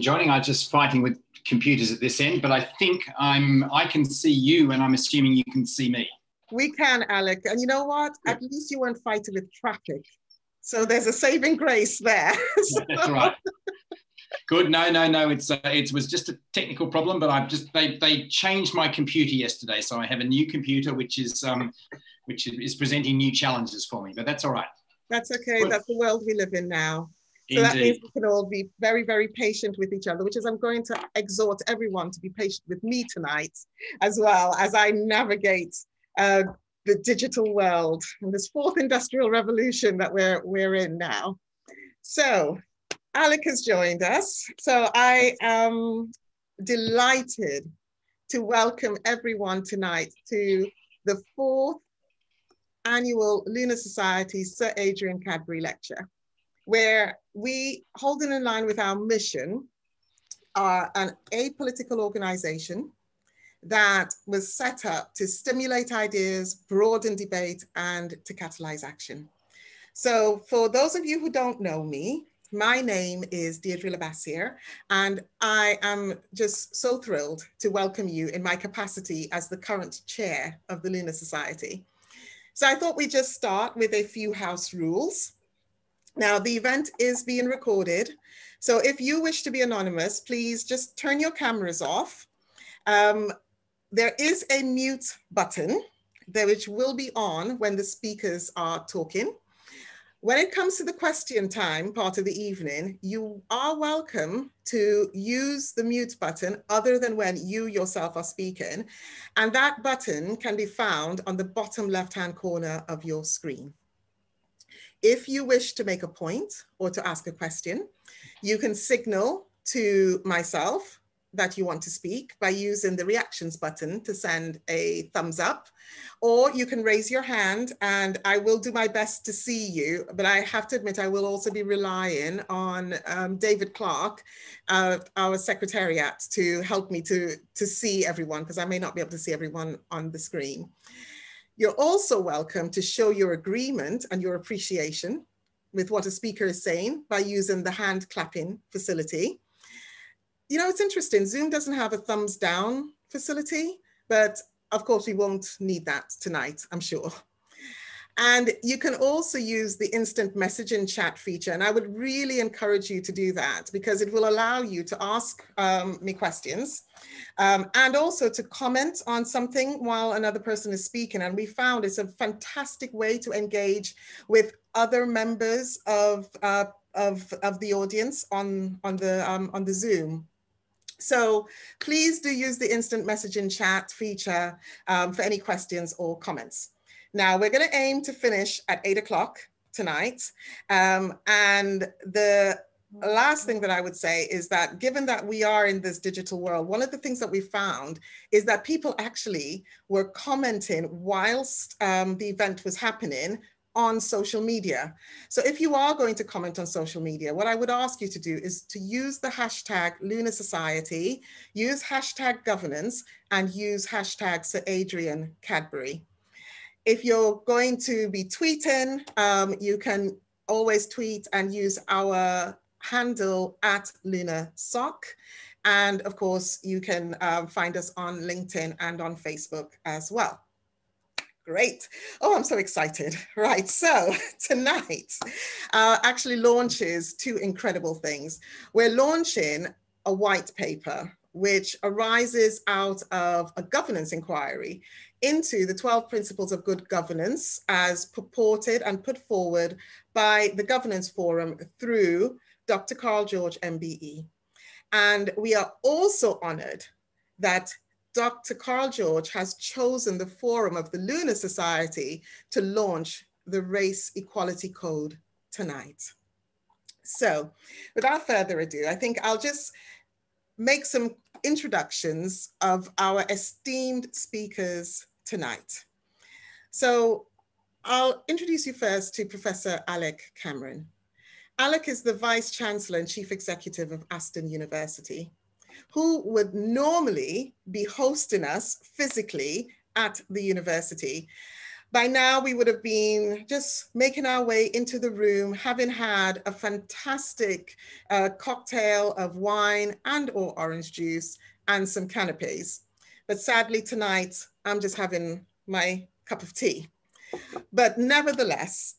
joining. I'm just fighting with computers at this end, but I think I'm. I can see you, and I'm assuming you can see me. We can, Alec. And you know what? At least you weren't fighting with traffic, so there's a saving grace there. That's right. Good. No, no, no. It's uh, it was just a technical problem, but I've just they they changed my computer yesterday, so I have a new computer which is um which is presenting new challenges for me. But that's all right. That's okay. Good. That's the world we live in now. So Indeed. that means we can all be very, very patient with each other, which is I'm going to exhort everyone to be patient with me tonight as well as I navigate uh, the digital world and this fourth industrial revolution that we're, we're in now. So Alec has joined us. So I am delighted to welcome everyone tonight to the fourth annual Lunar Society Sir Adrian Cadbury Lecture where we, holding in line with our mission, are an apolitical organization that was set up to stimulate ideas, broaden debate, and to catalyze action. So for those of you who don't know me, my name is Deirdre Labassiere, and I am just so thrilled to welcome you in my capacity as the current chair of the Lunar Society. So I thought we'd just start with a few house rules. Now, the event is being recorded. So if you wish to be anonymous, please just turn your cameras off. Um, there is a mute button there which will be on when the speakers are talking. When it comes to the question time part of the evening, you are welcome to use the mute button other than when you yourself are speaking. And that button can be found on the bottom left-hand corner of your screen. If you wish to make a point or to ask a question, you can signal to myself that you want to speak by using the reactions button to send a thumbs up, or you can raise your hand and I will do my best to see you. But I have to admit, I will also be relying on um, David Clark, uh, our secretariat, to help me to, to see everyone because I may not be able to see everyone on the screen. You're also welcome to show your agreement and your appreciation with what a speaker is saying by using the hand clapping facility. You know, it's interesting, Zoom doesn't have a thumbs down facility, but of course we won't need that tonight, I'm sure. And you can also use the instant message messaging chat feature. And I would really encourage you to do that because it will allow you to ask um, me questions um, and also to comment on something while another person is speaking. And we found it's a fantastic way to engage with other members of, uh, of, of the audience on, on, the, um, on the Zoom. So please do use the instant message messaging chat feature um, for any questions or comments. Now we're going to aim to finish at eight o'clock tonight. Um, and the last thing that I would say is that given that we are in this digital world, one of the things that we found is that people actually were commenting whilst um, the event was happening on social media. So if you are going to comment on social media, what I would ask you to do is to use the hashtag Lunar Society, use hashtag governance, and use hashtag Sir Adrian Cadbury. If you're going to be tweeting, um, you can always tweet and use our handle at Lunar Soc. And of course, you can um, find us on LinkedIn and on Facebook as well. Great. Oh, I'm so excited. Right. So tonight uh, actually launches two incredible things. We're launching a white paper which arises out of a governance inquiry into the 12 principles of good governance as purported and put forward by the Governance Forum through Dr. Karl George MBE. And we are also honored that Dr. Karl George has chosen the forum of the Lunar Society to launch the Race Equality Code tonight. So without further ado, I think I'll just make some introductions of our esteemed speakers tonight. So I'll introduce you first to Professor Alec Cameron. Alec is the Vice Chancellor and Chief Executive of Aston University, who would normally be hosting us physically at the university. By now, we would have been just making our way into the room, having had a fantastic uh, cocktail of wine and or orange juice and some canapes. But sadly tonight, I'm just having my cup of tea. But nevertheless,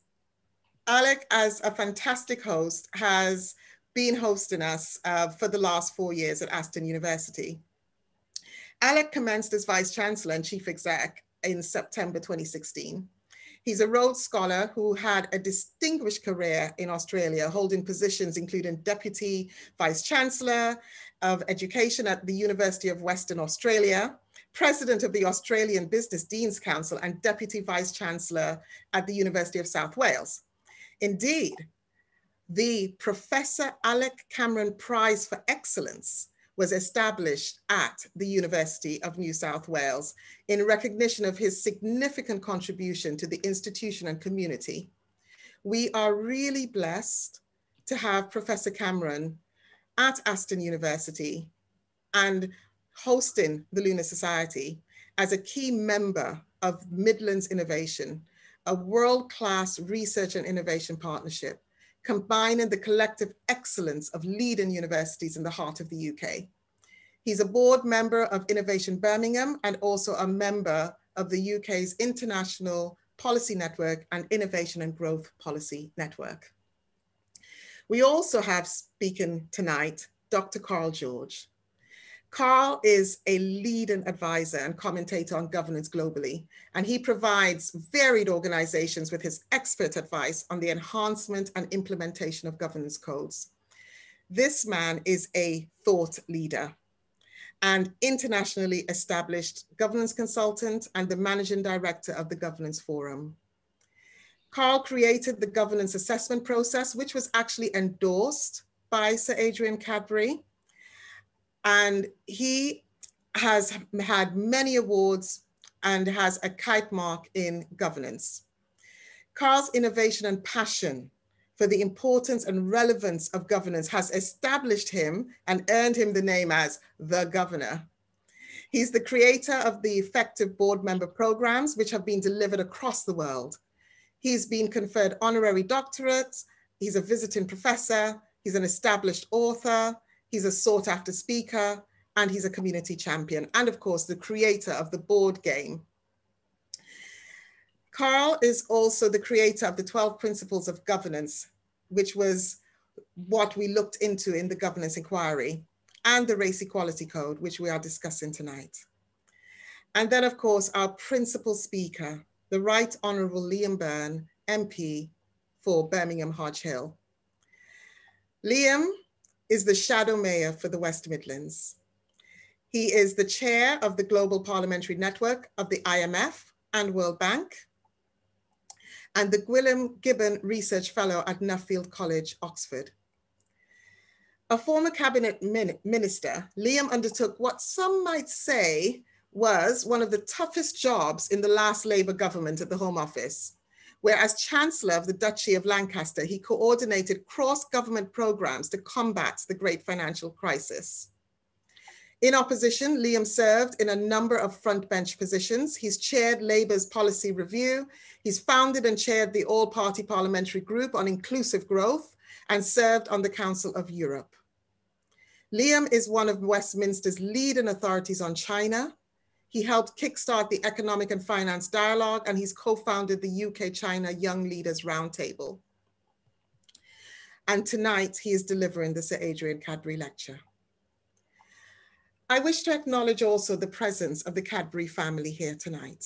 Alec, as a fantastic host, has been hosting us uh, for the last four years at Aston University. Alec commenced as Vice Chancellor and Chief Exec in September 2016. He's a Rhodes Scholar who had a distinguished career in Australia, holding positions including Deputy Vice Chancellor of Education at the University of Western Australia, President of the Australian Business Deans Council, and Deputy Vice Chancellor at the University of South Wales. Indeed, the Professor Alec Cameron Prize for Excellence was established at the University of New South Wales in recognition of his significant contribution to the institution and community. We are really blessed to have Professor Cameron at Aston University and hosting the Lunar Society as a key member of Midlands Innovation, a world-class research and innovation partnership combining the collective excellence of leading universities in the heart of the UK. He's a board member of Innovation Birmingham and also a member of the UK's International Policy Network and Innovation and Growth Policy Network. We also have speaking tonight, Dr. Karl George. Karl is a leading advisor and commentator on governance globally, and he provides varied organizations with his expert advice on the enhancement and implementation of governance codes. This man is a thought leader and internationally established governance consultant and the managing director of the Governance Forum. Karl created the governance assessment process, which was actually endorsed by Sir Adrian Cadbury and he has had many awards and has a kite mark in governance. Karl's innovation and passion for the importance and relevance of governance has established him and earned him the name as the governor. He's the creator of the effective board member programs, which have been delivered across the world. He's been conferred honorary doctorates. He's a visiting professor. He's an established author. He's a sought after speaker and he's a community champion. And of course, the creator of the board game. Karl is also the creator of the 12 principles of governance, which was what we looked into in the governance inquiry and the race equality code, which we are discussing tonight. And then of course, our principal speaker, the Right Honorable Liam Byrne, MP for Birmingham Hodge Hill. Liam is the shadow mayor for the West Midlands. He is the chair of the Global Parliamentary Network of the IMF and World Bank, and the Gwilym Gibbon Research Fellow at Nuffield College, Oxford. A former cabinet min minister, Liam undertook what some might say was one of the toughest jobs in the last Labour government at the Home Office where as Chancellor of the Duchy of Lancaster, he coordinated cross-government programs to combat the great financial crisis. In opposition, Liam served in a number of frontbench positions. He's chaired Labour's policy review. He's founded and chaired the all-party parliamentary group on inclusive growth and served on the Council of Europe. Liam is one of Westminster's leading authorities on China he helped kickstart the Economic and Finance Dialogue, and he's co-founded the UK-China Young Leaders Roundtable. And tonight, he is delivering the Sir Adrian Cadbury Lecture. I wish to acknowledge also the presence of the Cadbury family here tonight.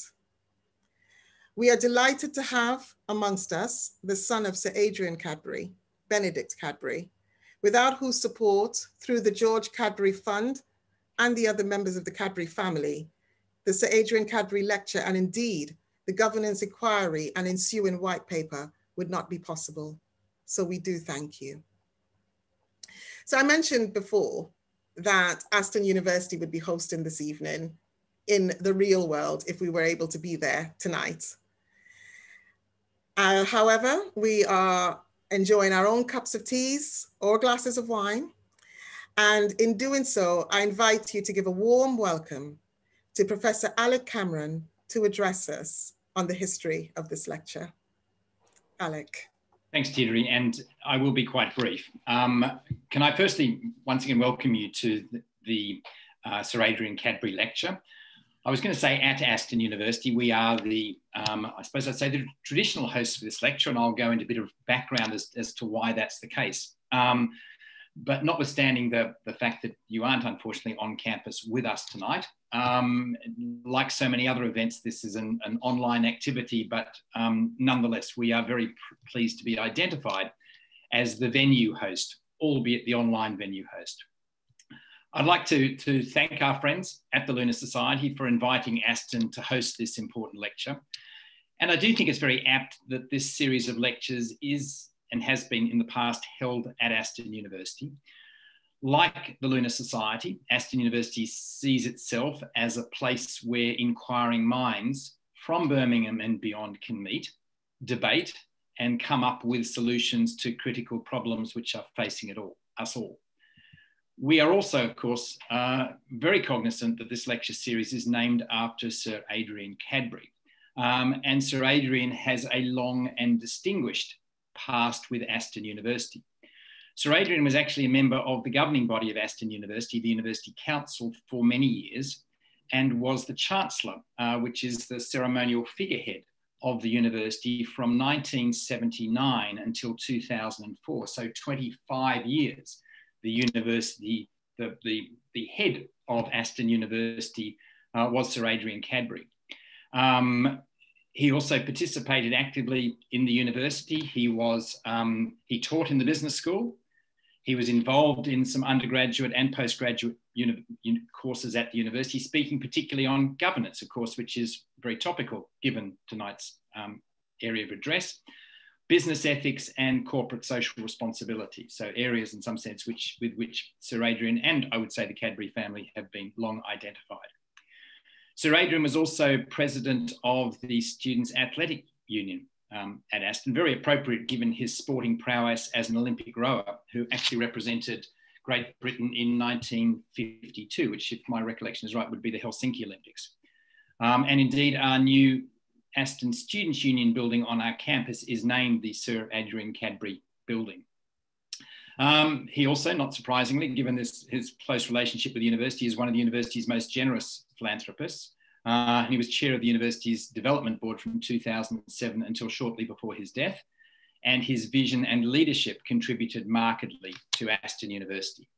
We are delighted to have amongst us the son of Sir Adrian Cadbury, Benedict Cadbury, without whose support through the George Cadbury Fund and the other members of the Cadbury family, the Sir Adrian Cadbury lecture, and indeed the governance inquiry and ensuing white paper would not be possible. So we do thank you. So I mentioned before that Aston University would be hosting this evening in the real world if we were able to be there tonight. Uh, however, we are enjoying our own cups of teas or glasses of wine. And in doing so, I invite you to give a warm welcome to Professor Alec Cameron to address us on the history of this lecture. Alec. Thanks, Deirdre, and I will be quite brief. Um, can I firstly, once again, welcome you to the, the uh, Sir Adrian Cadbury Lecture. I was going to say at Aston University, we are the, um, I suppose I'd say the traditional hosts for this lecture, and I'll go into a bit of background as, as to why that's the case. Um, but notwithstanding the, the fact that you aren't unfortunately on campus with us tonight, um, like so many other events, this is an, an online activity, but um, nonetheless, we are very pleased to be identified as the venue host, albeit the online venue host. I'd like to, to thank our friends at the Lunar Society for inviting Aston to host this important lecture. And I do think it's very apt that this series of lectures is and has been in the past held at Aston University. Like the Lunar Society, Aston University sees itself as a place where inquiring minds from Birmingham and beyond can meet, debate, and come up with solutions to critical problems which are facing it all, us all. We are also, of course, uh, very cognizant that this lecture series is named after Sir Adrian Cadbury. Um, and Sir Adrian has a long and distinguished past with Aston University. Sir Adrian was actually a member of the governing body of Aston University, the University Council, for many years, and was the Chancellor, uh, which is the ceremonial figurehead of the university from 1979 until 2004, so 25 years the university, the, the, the head of Aston University uh, was Sir Adrian Cadbury. Um, he also participated actively in the university. He was um, he taught in the business school. He was involved in some undergraduate and postgraduate uni- courses at the university, speaking particularly on governance, of course, which is very topical given tonight's um, area of address business ethics and corporate social responsibility. So areas in some sense which, with which Sir Adrian and I would say the Cadbury family have been long identified. Sir Adrian was also president of the Students Athletic Union um, at Aston, very appropriate given his sporting prowess as an Olympic rower who actually represented Great Britain in 1952, which if my recollection is right would be the Helsinki Olympics. Um, and indeed our new Aston Students' Union building on our campus is named the Sir Adrian Cadbury Building. Um, he also, not surprisingly, given this, his close relationship with the university, is one of the university's most generous philanthropists. Uh, he was chair of the university's development board from 2007 until shortly before his death. And his vision and leadership contributed markedly to Aston University.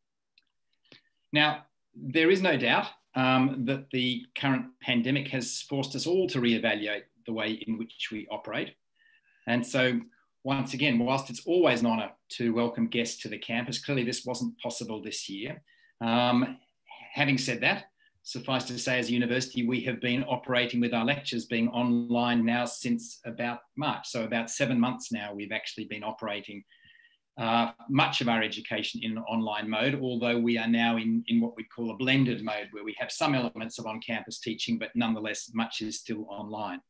Now, there is no doubt um, that the current pandemic has forced us all to reevaluate the way in which we operate. And so, once again, whilst it's always an honour to welcome guests to the campus, clearly this wasn't possible this year. Um, having said that, suffice to say, as a university, we have been operating with our lectures being online now since about March. So, about seven months now, we've actually been operating uh, much of our education in online mode, although we are now in, in what we call a blended mode, where we have some elements of on campus teaching, but nonetheless, much is still online.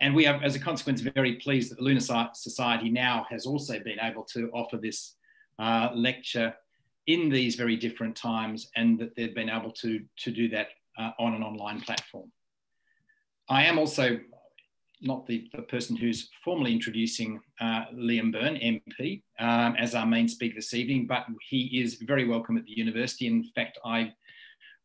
And we are, as a consequence, very pleased that the Lunar Society now has also been able to offer this uh, lecture in these very different times and that they've been able to, to do that uh, on an online platform. I am also not the, the person who's formally introducing uh, Liam Byrne, MP, um, as our main speaker this evening, but he is very welcome at the university. In fact, I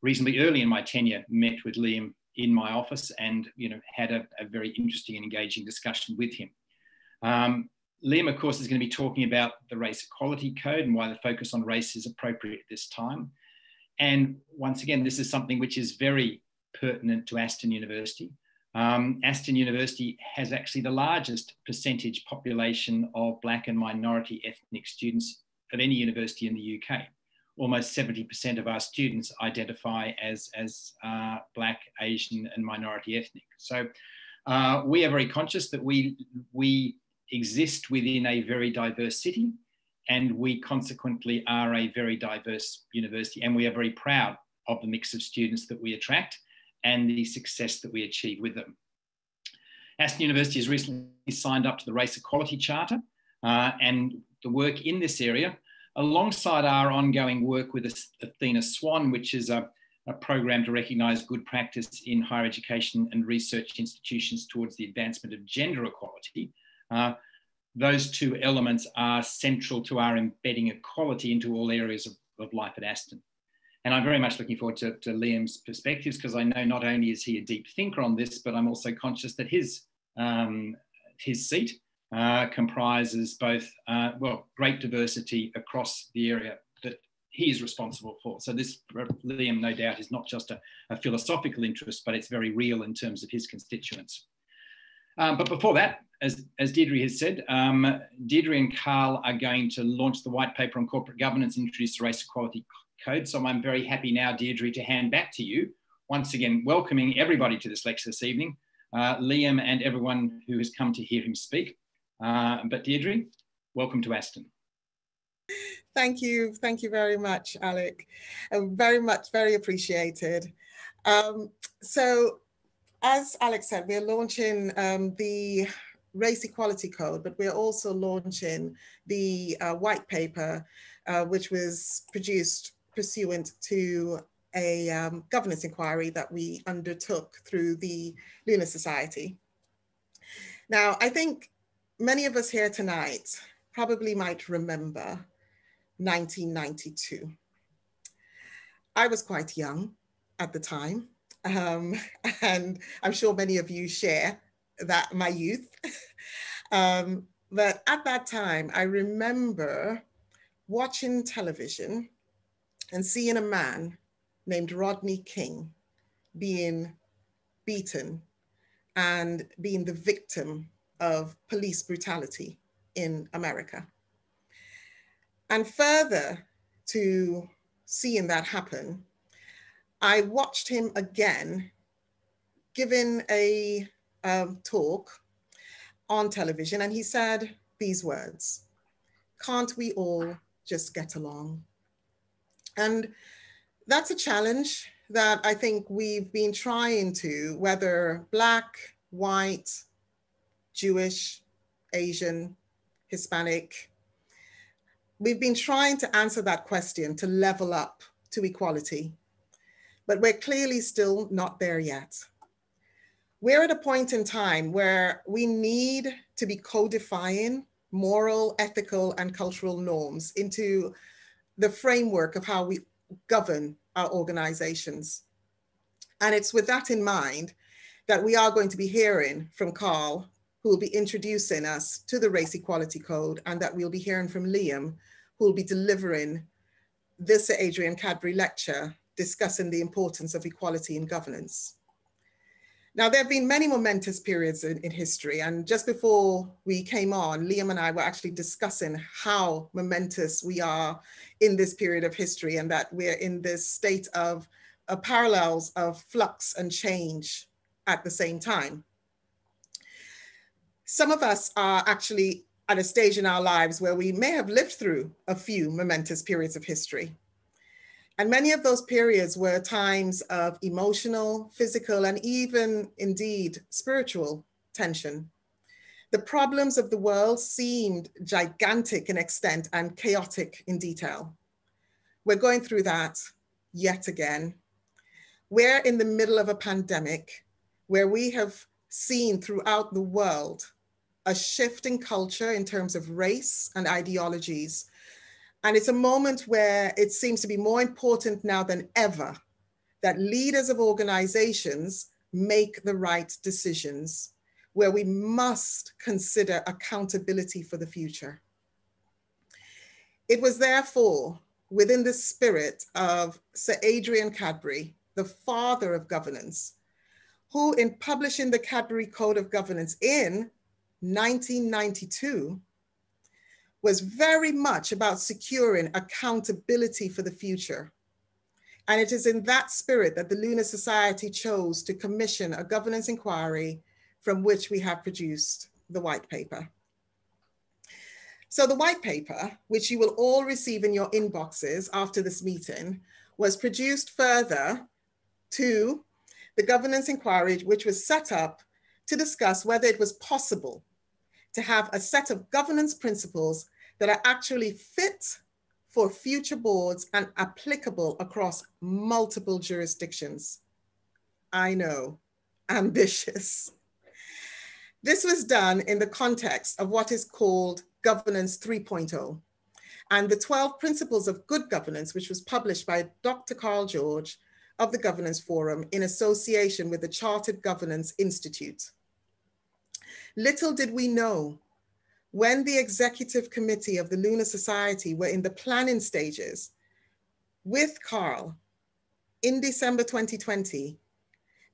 reasonably early in my tenure met with Liam in my office and you know had a, a very interesting and engaging discussion with him. Um, Liam, of course, is going to be talking about the Race Equality Code and why the focus on race is appropriate at this time. And once again, this is something which is very pertinent to Aston University. Um, Aston University has actually the largest percentage population of Black and minority ethnic students of any university in the UK almost 70% of our students identify as, as uh, Black, Asian, and minority ethnic. So uh, we are very conscious that we, we exist within a very diverse city and we consequently are a very diverse university and we are very proud of the mix of students that we attract and the success that we achieve with them. Aston University has recently signed up to the Race Equality Charter uh, and the work in this area alongside our ongoing work with Athena Swan, which is a, a program to recognise good practice in higher education and research institutions towards the advancement of gender equality. Uh, those two elements are central to our embedding equality into all areas of, of life at Aston. And I'm very much looking forward to, to Liam's perspectives because I know not only is he a deep thinker on this, but I'm also conscious that his, um, his seat uh, comprises both, uh, well, great diversity across the area that he is responsible for. So this, Liam, no doubt, is not just a, a philosophical interest, but it's very real in terms of his constituents. Um, but before that, as, as Deirdre has said, um, Deirdre and Karl are going to launch the white paper on corporate governance and introduce the race equality code. So I'm very happy now, Deirdre, to hand back to you. Once again, welcoming everybody to this lecture this evening, uh, Liam and everyone who has come to hear him speak. Uh, but Deirdre, welcome to Aston. Thank you. Thank you very much, Alec. Uh, very much, very appreciated. Um, so as Alex said, we're launching um, the Race Equality Code, but we're also launching the uh, white paper, uh, which was produced pursuant to a um, governance inquiry that we undertook through the Lunar Society. Now, I think many of us here tonight probably might remember 1992. I was quite young at the time, um, and I'm sure many of you share that my youth. um, but at that time, I remember watching television and seeing a man named Rodney King being beaten and being the victim of police brutality in America. And further to seeing that happen, I watched him again giving a um, talk on television, and he said these words Can't we all just get along? And that's a challenge that I think we've been trying to, whether Black, white, Jewish, Asian, Hispanic, we've been trying to answer that question to level up to equality but we're clearly still not there yet. We're at a point in time where we need to be codifying moral, ethical, and cultural norms into the framework of how we govern our organizations. And it's with that in mind that we are going to be hearing from Karl, who will be introducing us to the Race Equality Code, and that we'll be hearing from Liam, who will be delivering this Adrian Cadbury lecture discussing the importance of equality in governance. Now, there have been many momentous periods in, in, history, and just before we came on, Liam and I were actually discussing how momentous we are in this period of history and that we're in this state of uh, parallels of flux and change at the same time. Some of us are actually at a stage in our lives where we may have lived through a few momentous periods of history. And many of those periods were times of emotional, physical, and even indeed spiritual tension. The problems of the world seemed gigantic in extent and chaotic in detail. We're going through that yet again. We're in the middle of a pandemic where we have seen throughout the world a shift in culture in terms of race and ideologies and it's a moment where it seems to be more important now than ever that leaders of organizations make the right decisions, where we must consider accountability for the future. It was therefore within the spirit of Sir Adrian Cadbury, the father of governance, who in publishing the Cadbury Code of Governance in 1992 was very much about securing accountability for the future. And it is in that spirit that the Lunar Society chose to commission a governance inquiry from which we have produced the white paper. So the white paper, which you will all receive in your inboxes after this meeting, was produced further to the governance inquiry, which was set up to discuss whether it was possible to have a set of governance principles that are actually fit for future boards and applicable across multiple jurisdictions. I know, ambitious. This was done in the context of what is called Governance 3.0 and the 12 Principles of Good Governance, which was published by Dr. Karl George of the Governance Forum in association with the Chartered Governance Institute. Little did we know when the executive committee of the Lunar Society were in the planning stages with Karl in December 2020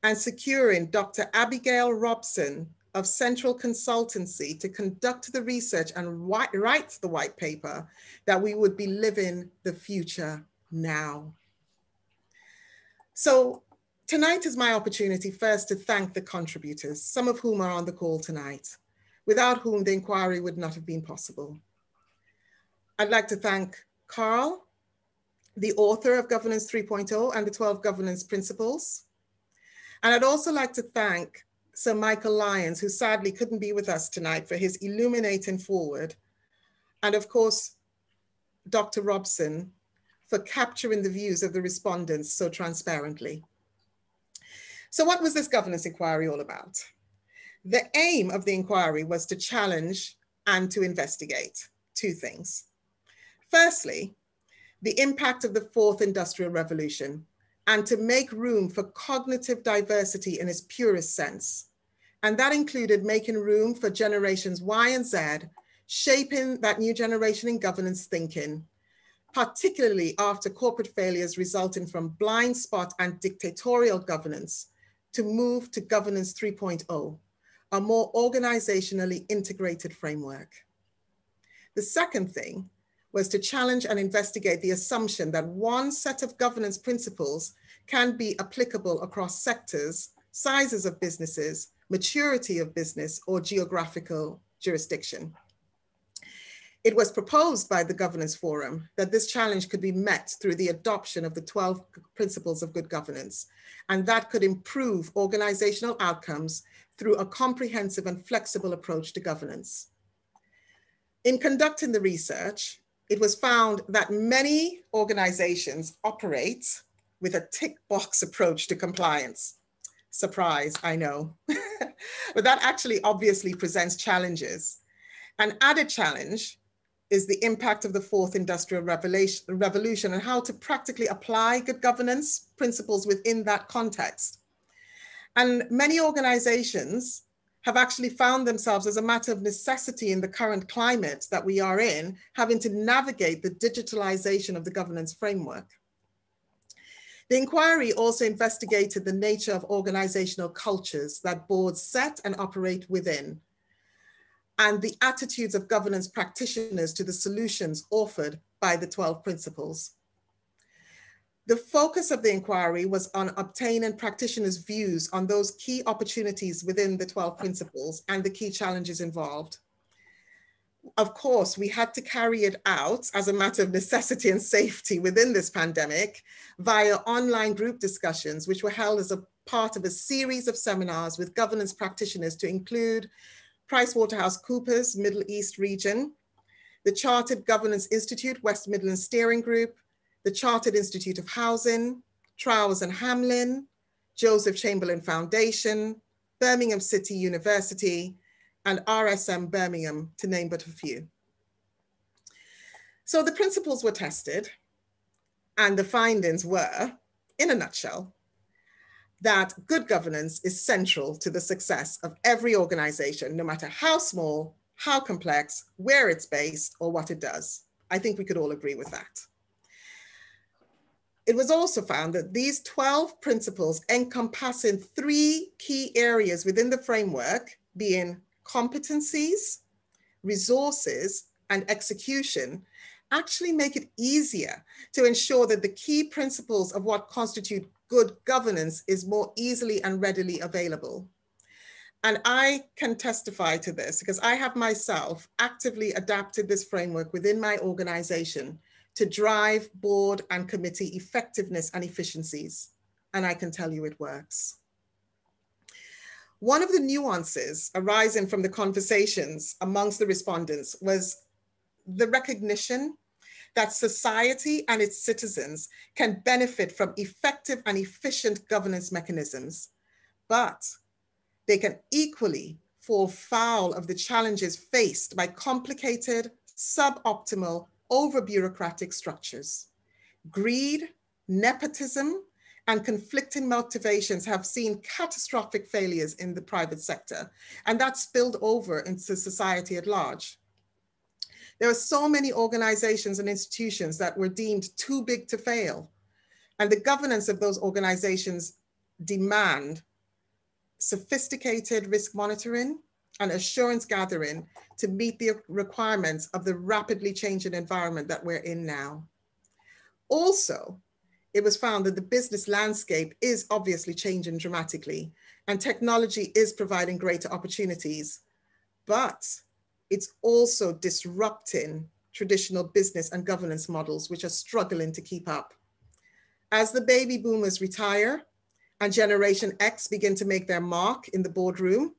and securing Dr. Abigail Robson of Central Consultancy to conduct the research and write the white paper that we would be living the future now. So tonight is my opportunity first to thank the contributors, some of whom are on the call tonight without whom the inquiry would not have been possible. I'd like to thank Karl, the author of Governance 3.0 and the 12 governance principles. And I'd also like to thank Sir Michael Lyons, who sadly couldn't be with us tonight for his illuminating forward. And of course, Dr. Robson for capturing the views of the respondents so transparently. So what was this governance inquiry all about? The aim of the inquiry was to challenge and to investigate two things. Firstly, the impact of the fourth industrial revolution and to make room for cognitive diversity in its purest sense. And that included making room for generations Y and Z, shaping that new generation in governance thinking, particularly after corporate failures resulting from blind spot and dictatorial governance to move to governance 3.0 a more organizationally integrated framework. The second thing was to challenge and investigate the assumption that one set of governance principles can be applicable across sectors, sizes of businesses, maturity of business, or geographical jurisdiction. It was proposed by the Governance Forum that this challenge could be met through the adoption of the 12 principles of good governance, and that could improve organizational outcomes through a comprehensive and flexible approach to governance. In conducting the research, it was found that many organizations operate with a tick box approach to compliance. Surprise, I know. but that actually obviously presents challenges. An added challenge is the impact of the fourth industrial revolution and how to practically apply good governance principles within that context. And many organizations have actually found themselves as a matter of necessity in the current climate that we are in, having to navigate the digitalization of the governance framework. The inquiry also investigated the nature of organizational cultures that boards set and operate within, and the attitudes of governance practitioners to the solutions offered by the 12 principles. The focus of the inquiry was on obtaining practitioners' views on those key opportunities within the 12 principles and the key challenges involved. Of course, we had to carry it out as a matter of necessity and safety within this pandemic via online group discussions, which were held as a part of a series of seminars with governance practitioners to include PricewaterhouseCoopers Middle East region, the Chartered Governance Institute West Midlands Steering Group, the Chartered Institute of Housing, Trowers and Hamlin, Joseph Chamberlain Foundation, Birmingham City University, and RSM Birmingham, to name but a few. So the principles were tested, and the findings were, in a nutshell, that good governance is central to the success of every organization, no matter how small, how complex, where it's based, or what it does. I think we could all agree with that. It was also found that these 12 principles encompassing three key areas within the framework, being competencies, resources, and execution, actually make it easier to ensure that the key principles of what constitute good governance is more easily and readily available. And I can testify to this because I have myself actively adapted this framework within my organization to drive board and committee effectiveness and efficiencies. And I can tell you it works. One of the nuances arising from the conversations amongst the respondents was the recognition that society and its citizens can benefit from effective and efficient governance mechanisms, but they can equally fall foul of the challenges faced by complicated, suboptimal, over bureaucratic structures. Greed, nepotism, and conflicting motivations have seen catastrophic failures in the private sector, and that spilled over into society at large. There are so many organizations and institutions that were deemed too big to fail. And the governance of those organizations demand sophisticated risk monitoring and assurance gathering to meet the requirements of the rapidly changing environment that we're in now. Also, it was found that the business landscape is obviously changing dramatically and technology is providing greater opportunities, but it's also disrupting traditional business and governance models, which are struggling to keep up. As the baby boomers retire and Generation X begin to make their mark in the boardroom,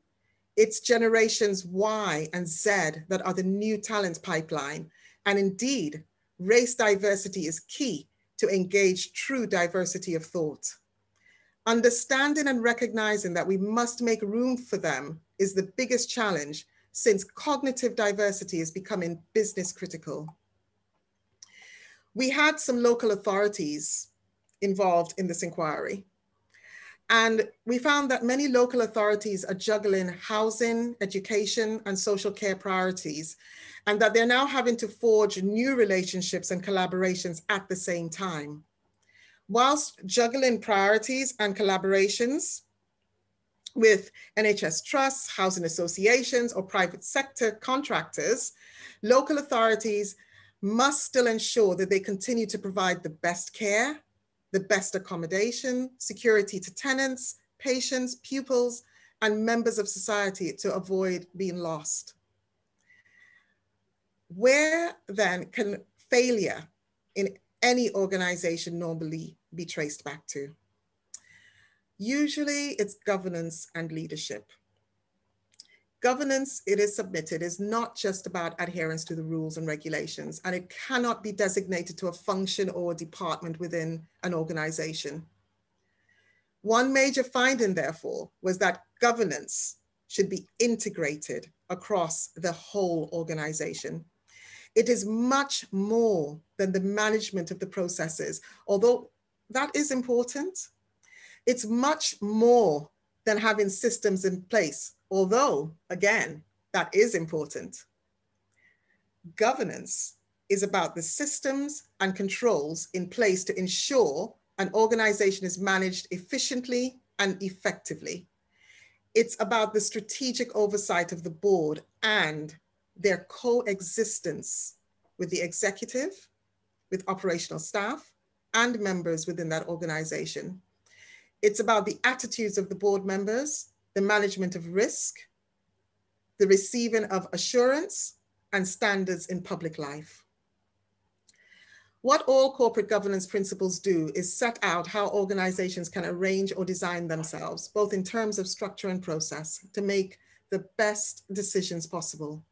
it's generations Y and Z that are the new talent pipeline. And indeed, race diversity is key to engage true diversity of thought. Understanding and recognizing that we must make room for them is the biggest challenge since cognitive diversity is becoming business critical. We had some local authorities involved in this inquiry. And we found that many local authorities are juggling housing, education, and social care priorities, and that they're now having to forge new relationships and collaborations at the same time. Whilst juggling priorities and collaborations, with NHS trusts, housing associations, or private sector contractors, local authorities must still ensure that they continue to provide the best care, the best accommodation, security to tenants, patients, pupils, and members of society to avoid being lost. Where then can failure in any organization normally be traced back to? Usually it's governance and leadership. Governance, it is submitted, is not just about adherence to the rules and regulations, and it cannot be designated to a function or a department within an organization. One major finding, therefore, was that governance should be integrated across the whole organization. It is much more than the management of the processes, although that is important. It's much more than having systems in place, although, again, that is important. Governance is about the systems and controls in place to ensure an organization is managed efficiently and effectively. It's about the strategic oversight of the board and their coexistence with the executive, with operational staff, and members within that organization. It's about the attitudes of the board members, the management of risk, the receiving of assurance and standards in public life. What all corporate governance principles do is set out how organizations can arrange or design themselves, both in terms of structure and process, to make the best decisions possible.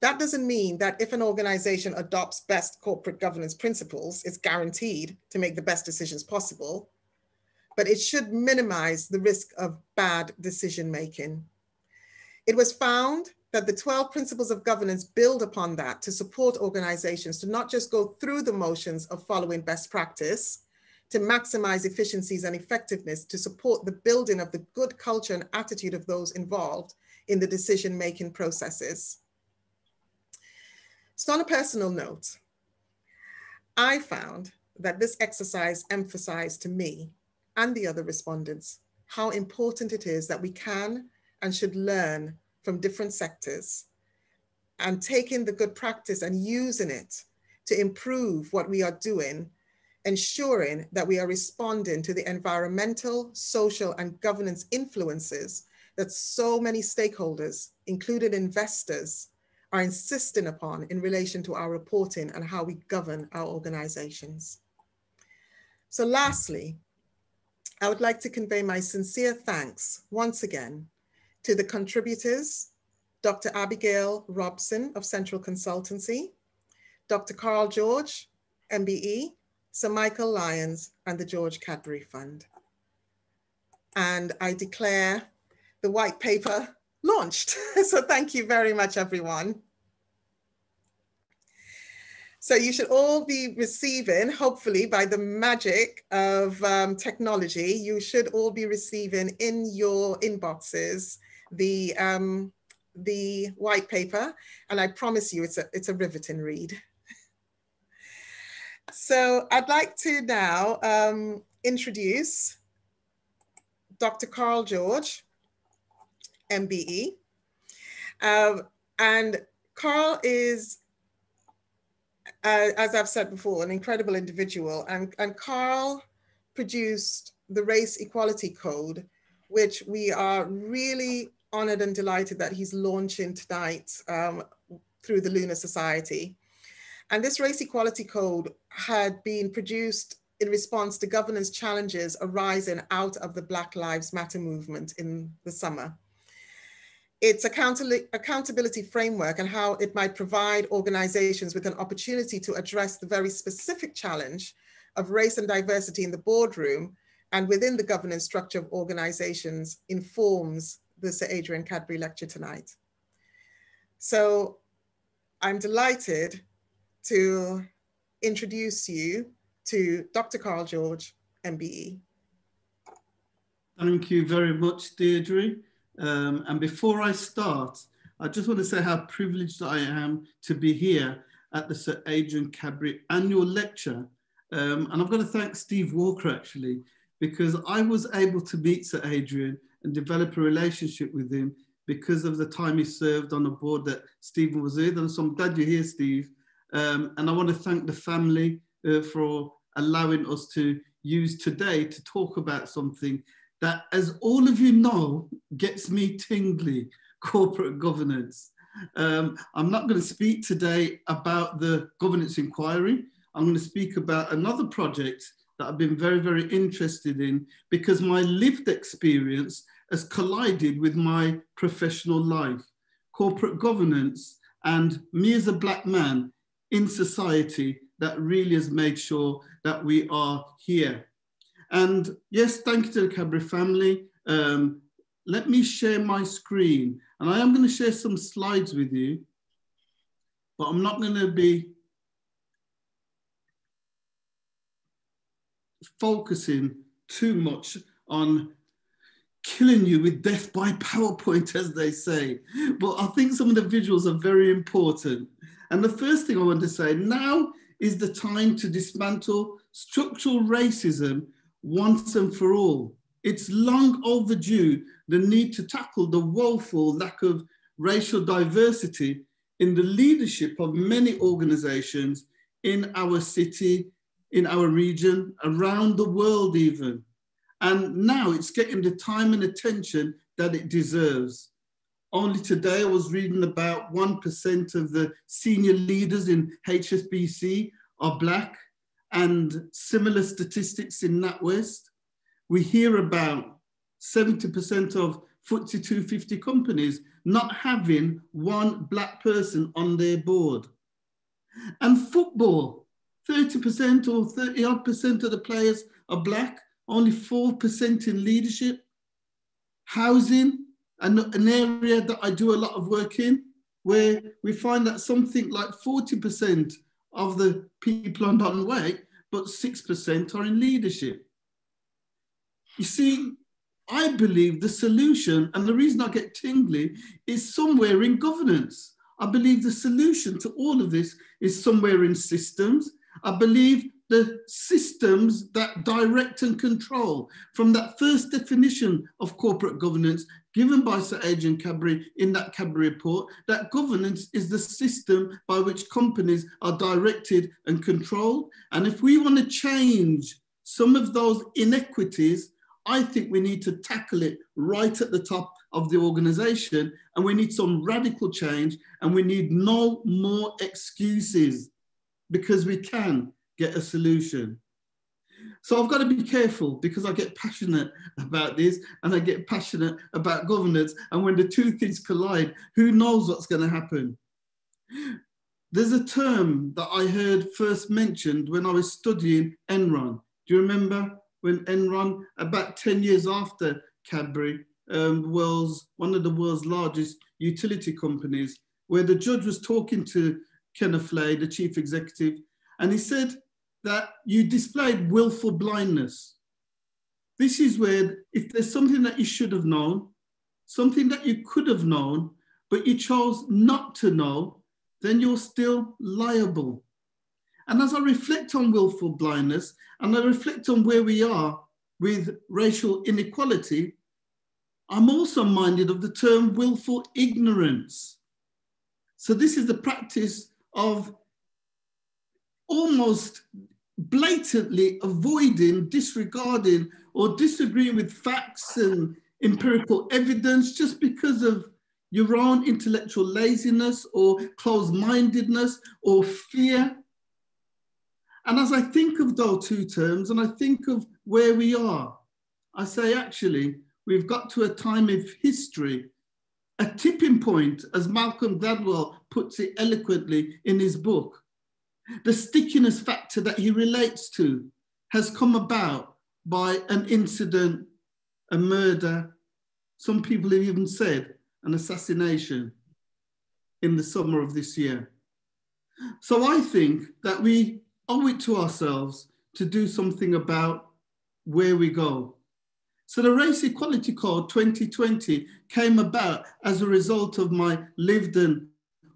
That doesn't mean that if an organization adopts best corporate governance principles, it's guaranteed to make the best decisions possible but it should minimize the risk of bad decision making. It was found that the 12 principles of governance build upon that to support organizations to not just go through the motions of following best practice, to maximize efficiencies and effectiveness to support the building of the good culture and attitude of those involved in the decision making processes. So, on a personal note, I found that this exercise emphasized to me and the other respondents how important it is that we can and should learn from different sectors and taking the good practice and using it to improve what we are doing, ensuring that we are responding to the environmental, social, and governance influences that so many stakeholders, including investors, are insisting upon in relation to our reporting and how we govern our organizations. So lastly, I would like to convey my sincere thanks once again to the contributors, Dr. Abigail Robson of Central Consultancy, Dr. Karl George, MBE, Sir Michael Lyons, and the George Cadbury Fund. And I declare the white paper launched. so thank you very much, everyone. So you should all be receiving, hopefully by the magic of um, technology, you should all be receiving in your inboxes the, um, the white paper. And I promise you it's a, it's a riveting read. So I'd like to now um, introduce Dr. Karl George, MBE. Um, and Karl is, uh, as I've said before, an incredible individual. And, and Karl produced the Race Equality Code, which we are really honored and delighted that he's launching tonight um, through the Lunar Society. And this Race Equality Code had been produced in response to governance challenges arising out of the Black Lives Matter movement in the summer. Its a accountability framework and how it might provide organizations with an opportunity to address the very specific challenge of race and diversity in the boardroom and within the governance structure of organizations informs the Sir Adrian Cadbury lecture tonight. So I'm delighted to introduce you to Dr. Karl George, MBE. Thank you very much, Deirdre. Um, and before I start, I just want to say how privileged I am to be here at the Sir Adrian Cadbury annual lecture. Um, and I've got to thank Steve Walker actually, because I was able to meet Sir Adrian and develop a relationship with him because of the time he served on the board that Stephen was with. And so I'm glad you're here, Steve. Um, and I want to thank the family uh, for allowing us to use today to talk about something that, as all of you know, gets me tingly corporate governance. Um, I'm not going to speak today about the governance inquiry. I'm going to speak about another project that I've been very, very interested in because my lived experience has collided with my professional life, corporate governance, and me as a black man in society that really has made sure that we are here. And yes, thank you to the Cadbury family. Um, let me share my screen. And I am going to share some slides with you, but I'm not going to be focusing too much on killing you with death by PowerPoint, as they say. But I think some of the visuals are very important. And the first thing I want to say now is the time to dismantle structural racism once and for all. It's long overdue the need to tackle the woeful lack of racial diversity in the leadership of many organizations in our city, in our region, around the world even. And now it's getting the time and attention that it deserves. Only today I was reading about 1% of the senior leaders in HSBC are black and similar statistics in NatWest. We hear about 70% of FTSE 250 companies not having one black person on their board. And football, 30% or 30 odd percent of the players are black, only 4% in leadership. Housing, an, an area that I do a lot of work in, where we find that something like 40% of the people on not white, but 6% are in leadership. You see, I believe the solution, and the reason I get tingly, is somewhere in governance. I believe the solution to all of this is somewhere in systems. I believe the systems that direct and control from that first definition of corporate governance given by Sir Adrian Cadbury in that Cadbury report, that governance is the system by which companies are directed and controlled. And if we want to change some of those inequities, I think we need to tackle it right at the top of the organization and we need some radical change and we need no more excuses because we can get a solution. So I've got to be careful because I get passionate about this and I get passionate about governance. And when the two things collide, who knows what's going to happen? there's a term that I heard first mentioned when I was studying Enron. Do you remember when Enron, about 10 years after Cadbury, um, world's, one of the world's largest utility companies, where the judge was talking to Kenneth Lay, the chief executive, and he said that you displayed willful blindness. This is where, if there's something that you should have known, something that you could have known, but you chose not to know, then you're still liable. And as I reflect on willful blindness and I reflect on where we are with racial inequality, I'm also minded of the term willful ignorance. So, this is the practice of almost blatantly avoiding, disregarding, or disagreeing with facts and empirical evidence just because of your own intellectual laziness or closed mindedness or fear. And as I think of those two terms and I think of where we are, I say actually, we've got to a time of history, a tipping point, as Malcolm Gladwell puts it eloquently in his book. The stickiness factor that he relates to has come about by an incident, a murder. Some people have even said an assassination in the summer of this year. So I think that we owe it to ourselves to do something about where we go. So the Race Equality Code 2020 came about as a result of my lived and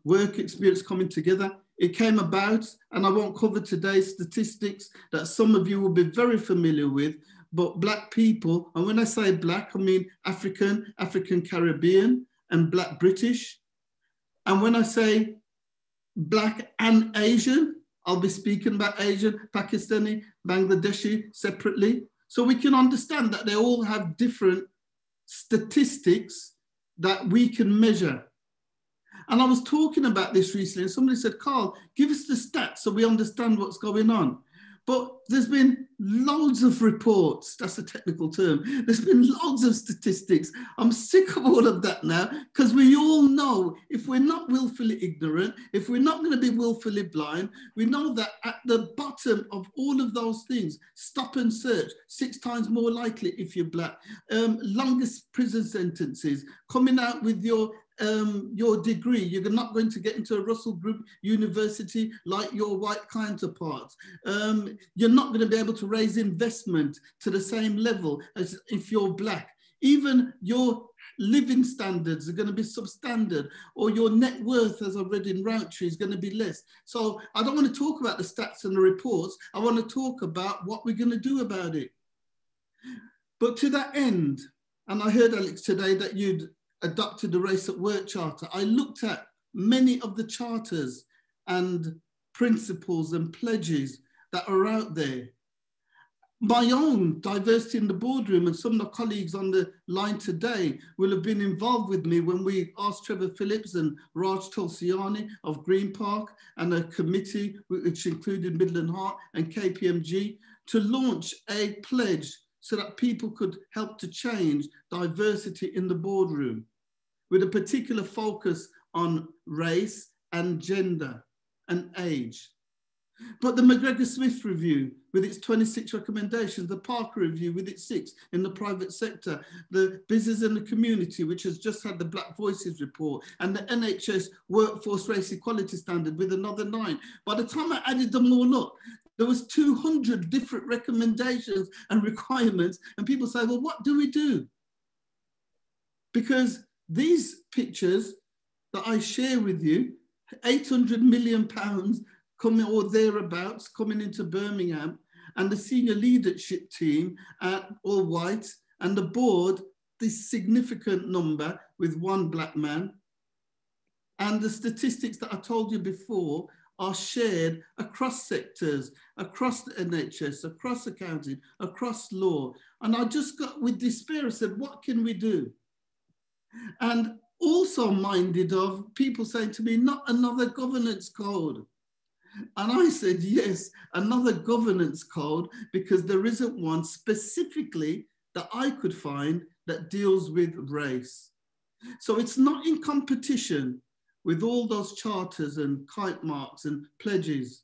work experience coming together. It came about, and I won't cover today's statistics that some of you will be very familiar with, but Black people, and when I say Black, I mean African, African Caribbean, and Black British. And when I say Black and Asian, I'll be speaking about Asian, Pakistani, Bangladeshi separately. So we can understand that they all have different statistics that we can measure. And I was talking about this recently, and somebody said, Karl, give us the stats so we understand what's going on. But there's been loads of reports, that's a technical term. There's been loads of statistics. I'm sick of all of that now because we all know if we're not willfully ignorant, if we're not going to be willfully blind, we know that at the bottom of all of those things, stop and search, six times more likely if you're black, um, longest prison sentences, coming out with your um, your degree. You're not going to get into a Russell Group university like your white counterparts. Um, you're not going to be able to raise investment to the same level as if you're black. Even your living standards are going to be substandard or your net worth, as I read in Rowntree, is going to be less. So I don't want to talk about the stats and the reports. I want to talk about what we're going to do about it. But to that end, and I heard, Alex, today that you'd adopted the Race at Work Charter, I looked at many of the charters and principles and pledges that are out there. My own diversity in the boardroom and some of the colleagues on the line today will have been involved with me when we asked Trevor Phillips and Raj Tulsiani of Green Park and a committee which included Midland Heart and KPMG to launch a pledge so that people could help to change diversity in the boardroom with a particular focus on race and gender and age. But the McGregor Smith review with its 26 recommendations, the Parker review with its six in the private sector, the business and the community, which has just had the Black Voices report, and the NHS workforce race equality standard with another nine. By the time I added them all up, there was 200 different recommendations and requirements. And people say, well, what do we do? Because these pictures that I share with you, 800 million pounds coming or thereabouts coming into Birmingham, and the senior leadership team at all white, and the board, this significant number with one black man. And the statistics that I told you before are shared across sectors, across the NHS, across accounting, across law. And I just got with despair, I said, what can we do? And also minded of people saying to me, not another governance code. And I said, yes, another governance code, because there isn't one specifically that I could find that deals with race. So it's not in competition with all those charters and kite marks and pledges,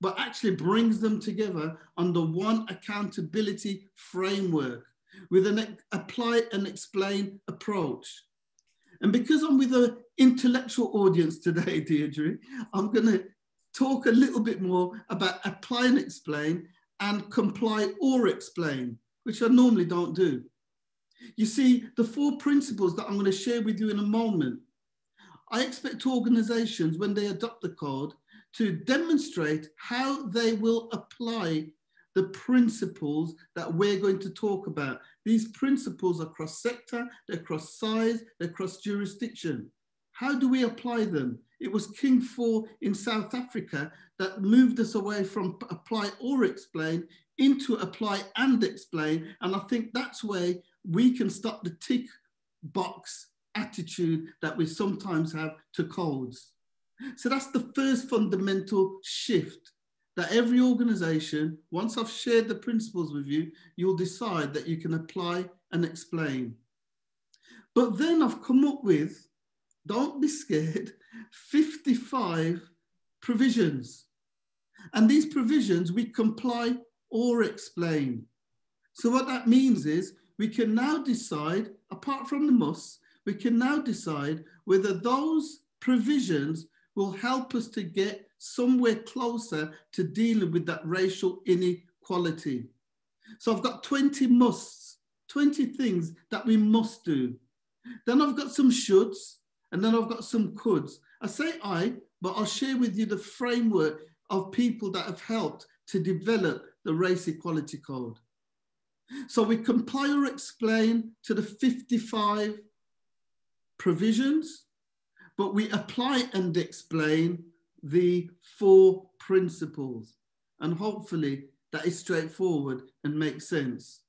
but actually brings them together under one accountability framework with an apply and explain approach. And because I'm with an intellectual audience today, Deirdre, I'm going to talk a little bit more about apply and explain and comply or explain, which I normally don't do. You see, the four principles that I'm going to share with you in a moment, I expect organizations, when they adopt the code, to demonstrate how they will apply the principles that we're going to talk about. These principles are cross sector, they're cross size, they're cross jurisdiction. How do we apply them? It was King 4 in South Africa that moved us away from apply or explain into apply and explain. And I think that's where we can stop the tick box attitude that we sometimes have to codes. So that's the first fundamental shift that every organization, once I've shared the principles with you, you'll decide that you can apply and explain. But then I've come up with, don't be scared, 55 provisions. And these provisions we comply or explain. So what that means is we can now decide, apart from the must, we can now decide whether those provisions will help us to get somewhere closer to dealing with that racial inequality. So I've got 20 musts, 20 things that we must do. Then I've got some shoulds, and then I've got some coulds. I say I, but I'll share with you the framework of people that have helped to develop the Race Equality Code. So we comply or explain to the 55 provisions, but we apply and explain the four principles. And hopefully that is straightforward and makes sense.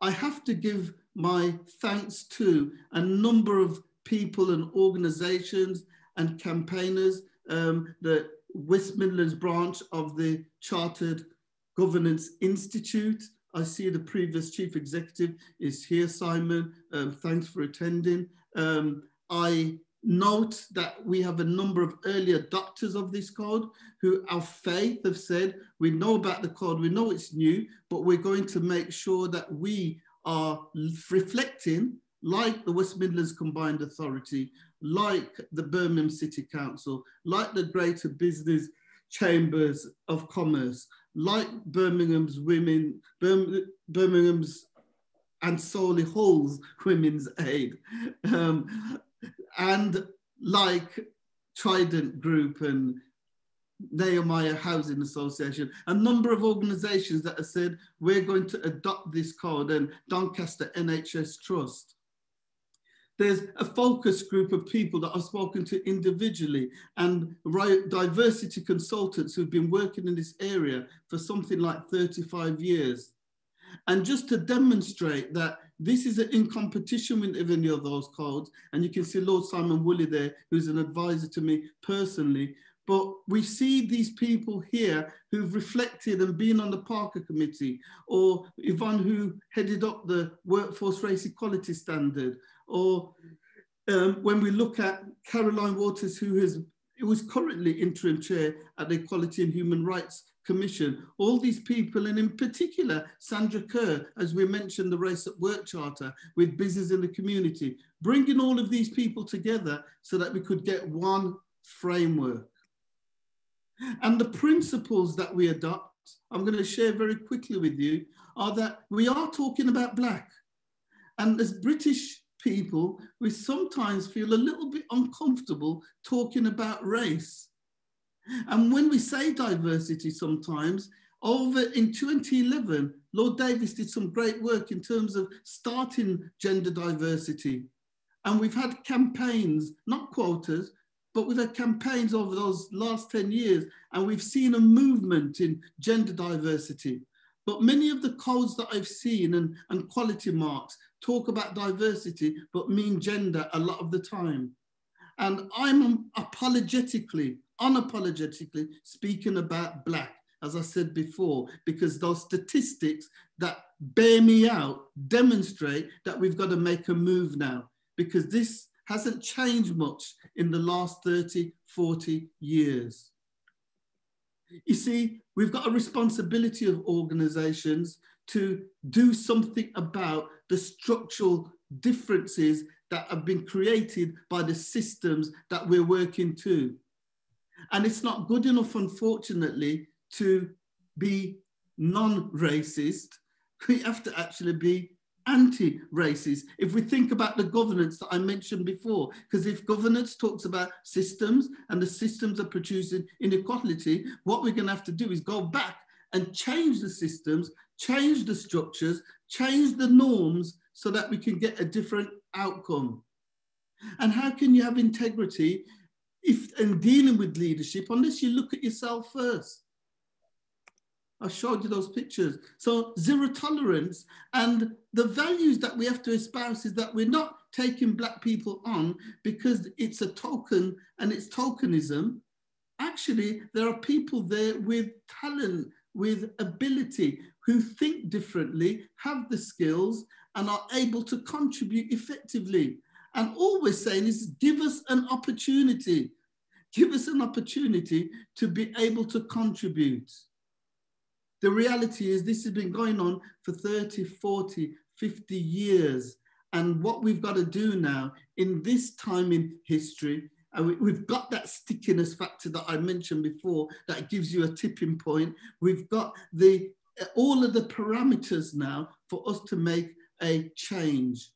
I have to give my thanks to a number of people and organizations and campaigners, um, the West Midlands branch of the Chartered Governance Institute. I see the previous chief executive is here, Simon. Um, thanks for attending. Um, I note that we have a number of early adopters of this code who our faith have said, we know about the code, we know it's new, but we're going to make sure that we are reflecting like the West Midlands Combined Authority, like the Birmingham City Council, like the Greater Business Chambers of Commerce, like Birmingham's Women, Birmingham's and Solihull's Women's Aid, um, and like Trident Group and Nehemiah Housing Association, a number of organizations that have said we're going to adopt this code and Doncaster NHS Trust. There's a focus group of people that I've spoken to individually and diversity consultants who've been working in this area for something like 35 years. And just to demonstrate that this is in competition with any of those codes, and you can see Lord Simon Woolley there, who's an advisor to me personally, but we see these people here who've reflected and been on the Parker Committee, or Yvonne who headed up the Workforce Race Equality Standard, or um, when we look at Caroline Waters, who has who was currently interim chair at the Equality and Human Rights Commission, all these people, and in particular, Sandra Kerr, as we mentioned, the Race at Work Charter with business in the community, bringing all of these people together so that we could get one framework. And the principles that we adopt, I'm going to share very quickly with you, are that we are talking about Black. And as British people, we sometimes feel a little bit uncomfortable talking about race. And when we say diversity sometimes, over in 2011, Lord Davies did some great work in terms of starting gender diversity. And we've had campaigns, not quotas, but we've had campaigns over those last 10 years, and we've seen a movement in gender diversity. But many of the codes that I've seen and, and quality marks talk about diversity, but mean gender a lot of the time. And I'm apologetically, unapologetically speaking about Black, as I said before, because those statistics that bear me out demonstrate that we've got to make a move now, because this hasn't changed much in the last 30, 40 years. You see, we've got a responsibility of organizations to do something about the structural differences that have been created by the systems that we're working to. And it's not good enough, unfortunately, to be non-racist. We have to actually be anti-racist. If we think about the governance that I mentioned before, because if governance talks about systems and the systems are producing inequality, what we're gonna have to do is go back and change the systems, change the structures, change the norms so that we can get a different outcome. And how can you have integrity if in dealing with leadership unless you look at yourself first? I showed you those pictures. So zero tolerance and the values that we have to espouse is that we're not taking black people on because it's a token and it's tokenism. Actually, there are people there with talent, with ability, who think differently, have the skills, and are able to contribute effectively. And all we're saying is give us an opportunity. Give us an opportunity to be able to contribute. The reality is this has been going on for 30, 40, 50 years. And what we've got to do now in this time in history, and we, have got that stickiness factor that I mentioned before that gives you a tipping point. We've got the all of the parameters now for us to make a change.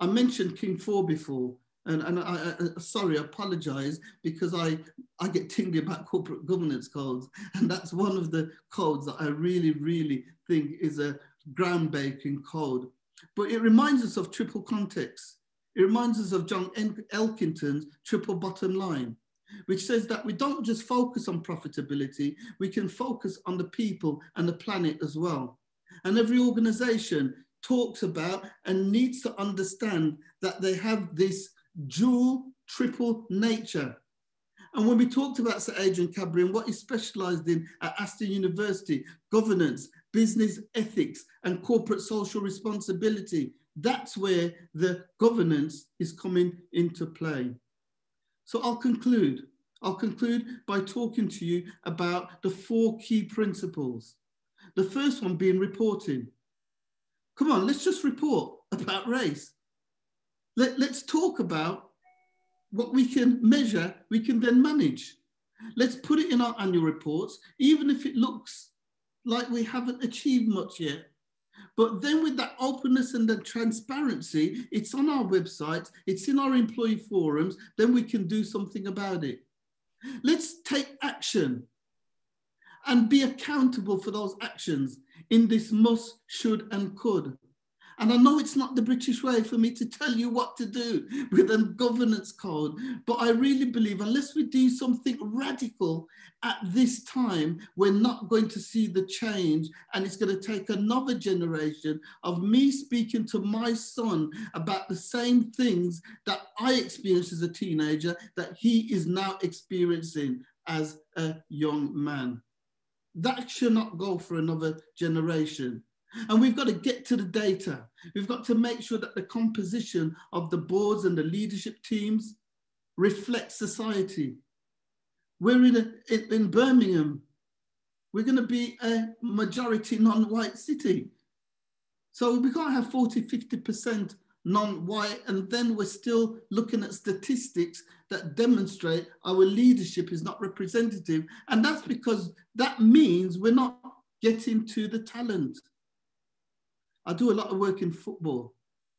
I mentioned King 4 before, and, and I, I, sorry, I apologize because I, I get tingly about corporate governance codes. And that's one of the codes that I really, really think is a groundbreaking code. But it reminds us of triple context. It reminds us of John Elkington's triple bottom line, which says that we don't just focus on profitability, we can focus on the people and the planet as well. And every organization talks about and needs to understand that they have this dual, triple nature. And when we talked about Sir Adrian Cadbury and what he specialized in at Aston University, governance, business ethics, and corporate social responsibility, that's where the governance is coming into play. So I'll conclude. I'll conclude by talking to you about the four key principles. The first one being reporting. Come on, let's just report about race. Let, let's talk about what we can measure, we can then manage. Let's put it in our annual reports, even if it looks like we haven't achieved much yet. But then with that openness and the transparency, it's on our website, it's in our employee forums, then we can do something about it. Let's take action and be accountable for those actions in this must, should, and could. And I know it's not the British way for me to tell you what to do with a governance code, but I really believe unless we do something radical at this time, we're not going to see the change. And it's going to take another generation of me speaking to my son about the same things that I experienced as a teenager that he is now experiencing as a young man. That should not go for another generation. And we've got to get to the data. We've got to make sure that the composition of the boards and the leadership teams reflect society. We're in, a, in, in Birmingham. We're going to be a majority non-white city. So we can't have 40, 50% non-white, and then we're still looking at statistics that demonstrate our leadership is not representative. And that's because that means we're not getting to the talent. I do a lot of work in football.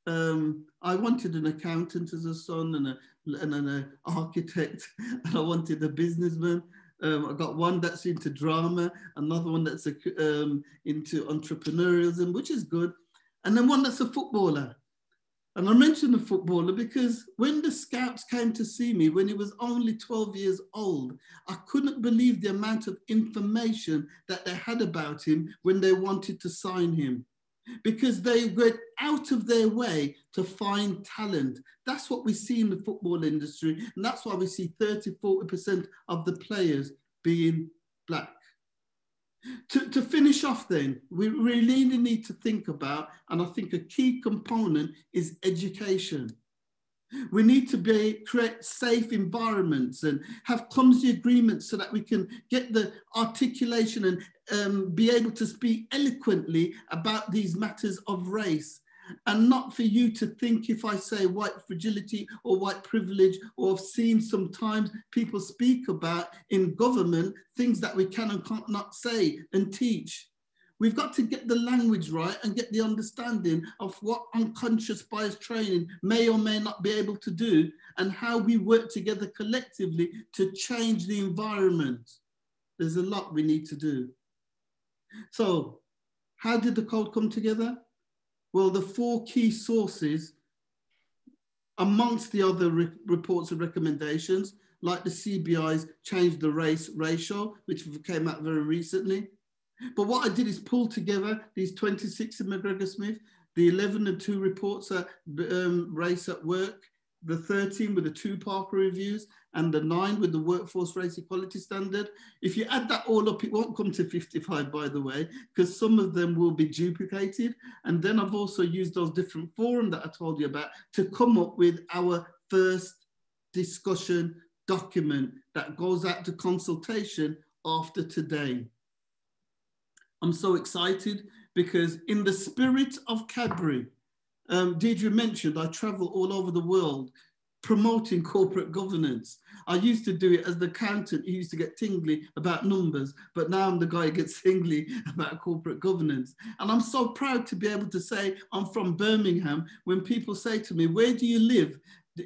Um, I wanted an accountant as a son and, a, and an architect, and I wanted a businessman. Um, I got one that's into drama, another one that's a, um, into entrepreneurialism, which is good, and then one that's a footballer. And I mentioned the footballer because when the scouts came to see me when he was only 12 years old, I couldn't believe the amount of information that they had about him when they wanted to sign him because they went out of their way to find talent. That's what we see in the football industry. And that's why we see 30, 40% of the players being black. To, to finish off then, we really need to think about, and I think a key component is education. We need to be, create safe environments and have clumsy agreements so that we can get the articulation and um, be able to speak eloquently about these matters of race. And not for you to think if I say white fragility or white privilege, or I've seen sometimes people speak about in government things that we can and can't not say and teach. We've got to get the language right and get the understanding of what unconscious bias training may or may not be able to do and how we work together collectively to change the environment. There's a lot we need to do. So how did the code come together? Well, the four key sources amongst the other re reports and recommendations, like the CBI's Change the Race ratio, which came out very recently, but what I did is pull together these 26 in McGregor Smith, the 11 and 2 reports at um, Race at Work, the 13 with the two Parker reviews, and the nine with the workforce race equality standard. If you add that all up, it won't come to 55, by the way, because some of them will be duplicated. And then I've also used those different forums that I told you about to come up with our first discussion document that goes out to consultation after today. I'm so excited because in the spirit of Cadbury, um, Deirdre mentioned I travel all over the world promoting corporate governance. I used to do it as the accountant He used to get tingly about numbers, but now I'm the guy who gets tingly about corporate governance. And I'm so proud to be able to say I'm from Birmingham when people say to me, where do you live?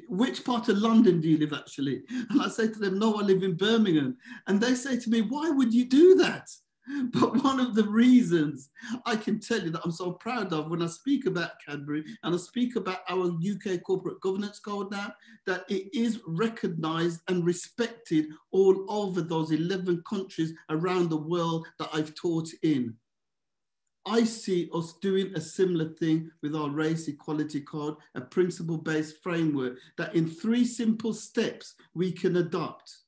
Which part of London do you live actually? And I say to them, no, I live in Birmingham. And they say to me, why would you do that? But one of the reasons I can tell you that I'm so proud of when I speak about Cadbury and I speak about our UK corporate governance code now, that it is recognized and respected all over those 11 countries around the world that I've taught in. I see us doing a similar thing with our race equality code, a principle based framework that in three simple steps we can adopt.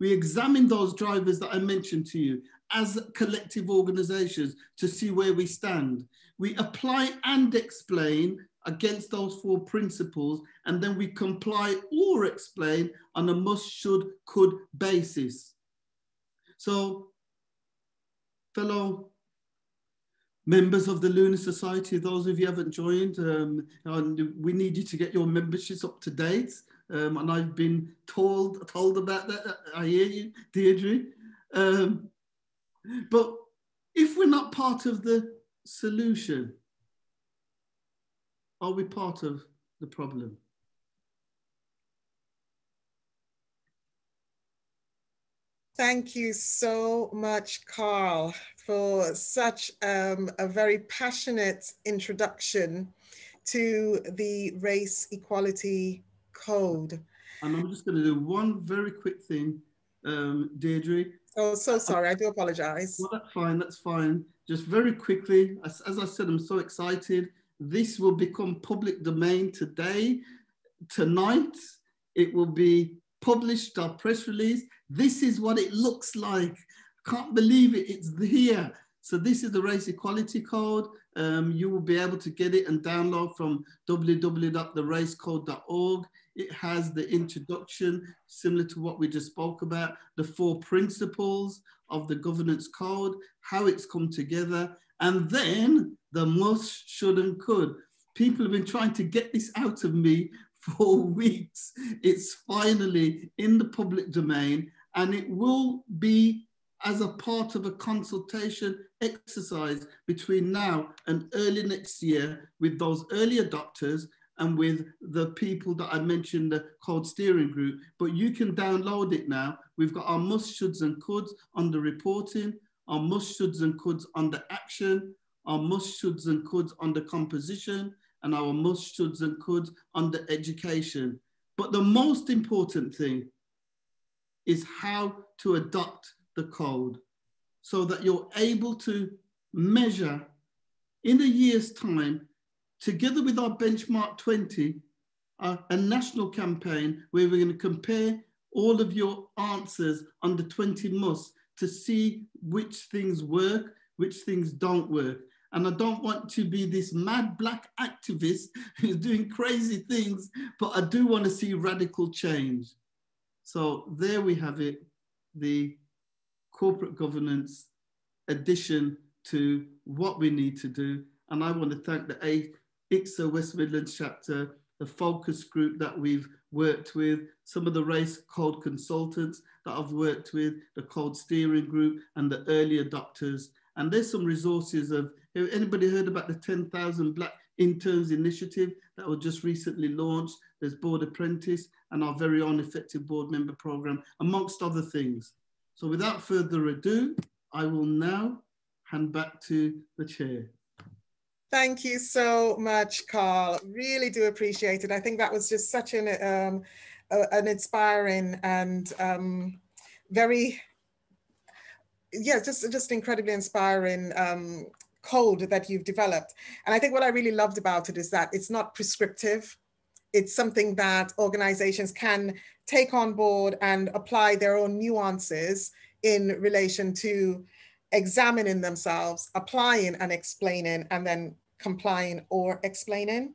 We examine those drivers that I mentioned to you as collective organizations to see where we stand. We apply and explain against those four principles, and then we comply or explain on a must, should, could basis. So, fellow members of the Lunar Society, those of you haven't joined, um, we need you to get your memberships up to date. Um, and I've been told told about that. I hear you, Deirdre. Um, but if we're not part of the solution, are we part of the problem? Thank you so much, Karl, for such um, a very passionate introduction to the Race Equality Code. And I'm just going to do one very quick thing, um, Deirdre. Oh, so sorry. I do apologize. Well, that's fine. That's fine. Just very quickly, as, as I said, I'm so excited. This will become public domain today. Tonight, it will be published, our press release. This is what it looks like. Can't believe it. It's here. So this is the Race Equality Code. Um, you will be able to get it and download from www.theracecode.org. It has the introduction, similar to what we just spoke about, the four principles of the governance code, how it's come together, and then the must, should, and could. People have been trying to get this out of me for weeks. It's finally in the public domain, and it will be as a part of a consultation exercise between now and early next year with those early adopters and with the people that I mentioned, the code steering group, but you can download it now. We've got our must, shoulds and coulds under reporting, our must, shoulds and coulds under action, our must, shoulds and coulds under composition, and our must, shoulds and coulds under education. But the most important thing is how to adopt the code so that you're able to measure in a year's time together with our benchmark 20, uh, a national campaign where we're going to compare all of your answers under 20 must to see which things work, which things don't work. And I don't want to be this mad black activist who's doing crazy things, but I do want to see radical change. So there we have it, the corporate governance addition to what we need to do. And I want to thank the ICSA West Midlands chapter, the focus group that we've worked with, some of the race code consultants that I've worked with, the code steering group and the early adopters. And there's some resources of, anybody heard about the 10,000 Black Interns Initiative that was just recently launched? There's Board Apprentice and our very own effective board member program, amongst other things. So without further ado, I will now hand back to the chair. Thank you so much, Karl. Really do appreciate it. I think that was just such an um, uh, an inspiring and um, very, yeah, just just incredibly inspiring um, code that you've developed. And I think what I really loved about it is that it's not prescriptive. It's something that organizations can take on board and apply their own nuances in relation to examining themselves, applying and explaining, and then complying or explaining.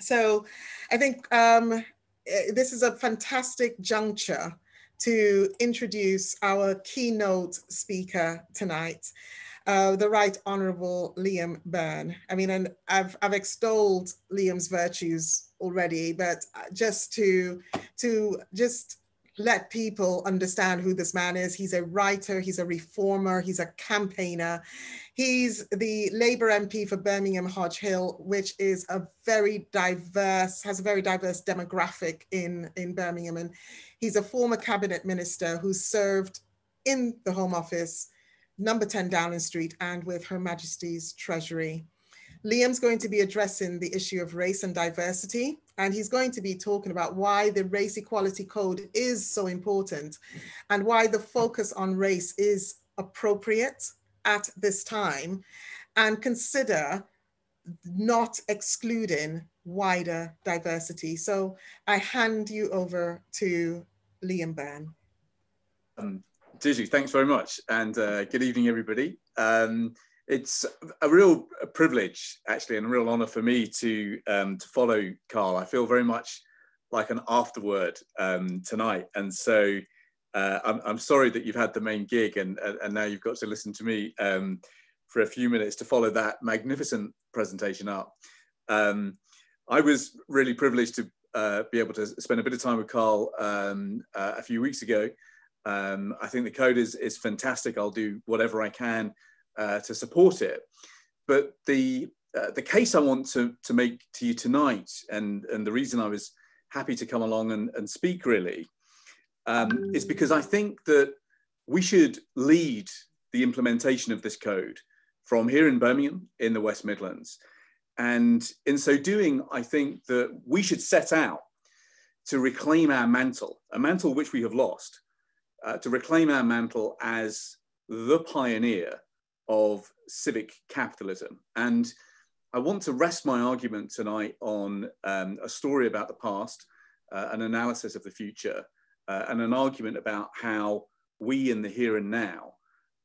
So I think um, eh, this is a fantastic juncture to introduce our keynote speaker tonight, uh, the Right Honorable Liam Byrne. I mean, and I've, I've extolled Liam's virtues already, but just to, to just let people understand who this man is. He's a writer, he's a reformer, he's a campaigner. He's the Labour MP for Birmingham Hodge Hill, which is a very diverse, has a very diverse demographic in, in Birmingham. And he's a former cabinet minister who served in the Home Office, number 10 Downing Street, and with Her Majesty's Treasury. Liam's going to be addressing the issue of race and diversity, and he's going to be talking about why the Race Equality Code is so important and why the focus on race is appropriate at this time, and consider not excluding wider diversity. So I hand you over to Liam Byrne. Um, Digi, thanks very much, and uh, good evening, everybody. Um, it's a real privilege, actually, and a real honour for me to um, to follow Karl. I feel very much like an afterword um, tonight, and so uh, I'm, I'm, sorry that you've had the main gig, and and now you've got to listen to me um, for a few minutes to follow that magnificent presentation up. Um, I was really privileged to uh, be able to spend a bit of time with Karl um, uh, a few weeks ago. Um, I think the code is is fantastic. I'll do whatever I can uh, to support it. But the uh, the case I want to, to make to you tonight, and, and the reason I was happy to come along and, and speak really, um, is because I think that we should lead the implementation of this code from here in Birmingham in the West Midlands. And in so doing, I think that we should set out to reclaim our mantle, a mantle which we have lost, uh, to reclaim our mantle as the pioneer of civic capitalism. And I want to rest my argument tonight on um, a story about the past, uh, an analysis of the future, uh, and an argument about how we in the here and now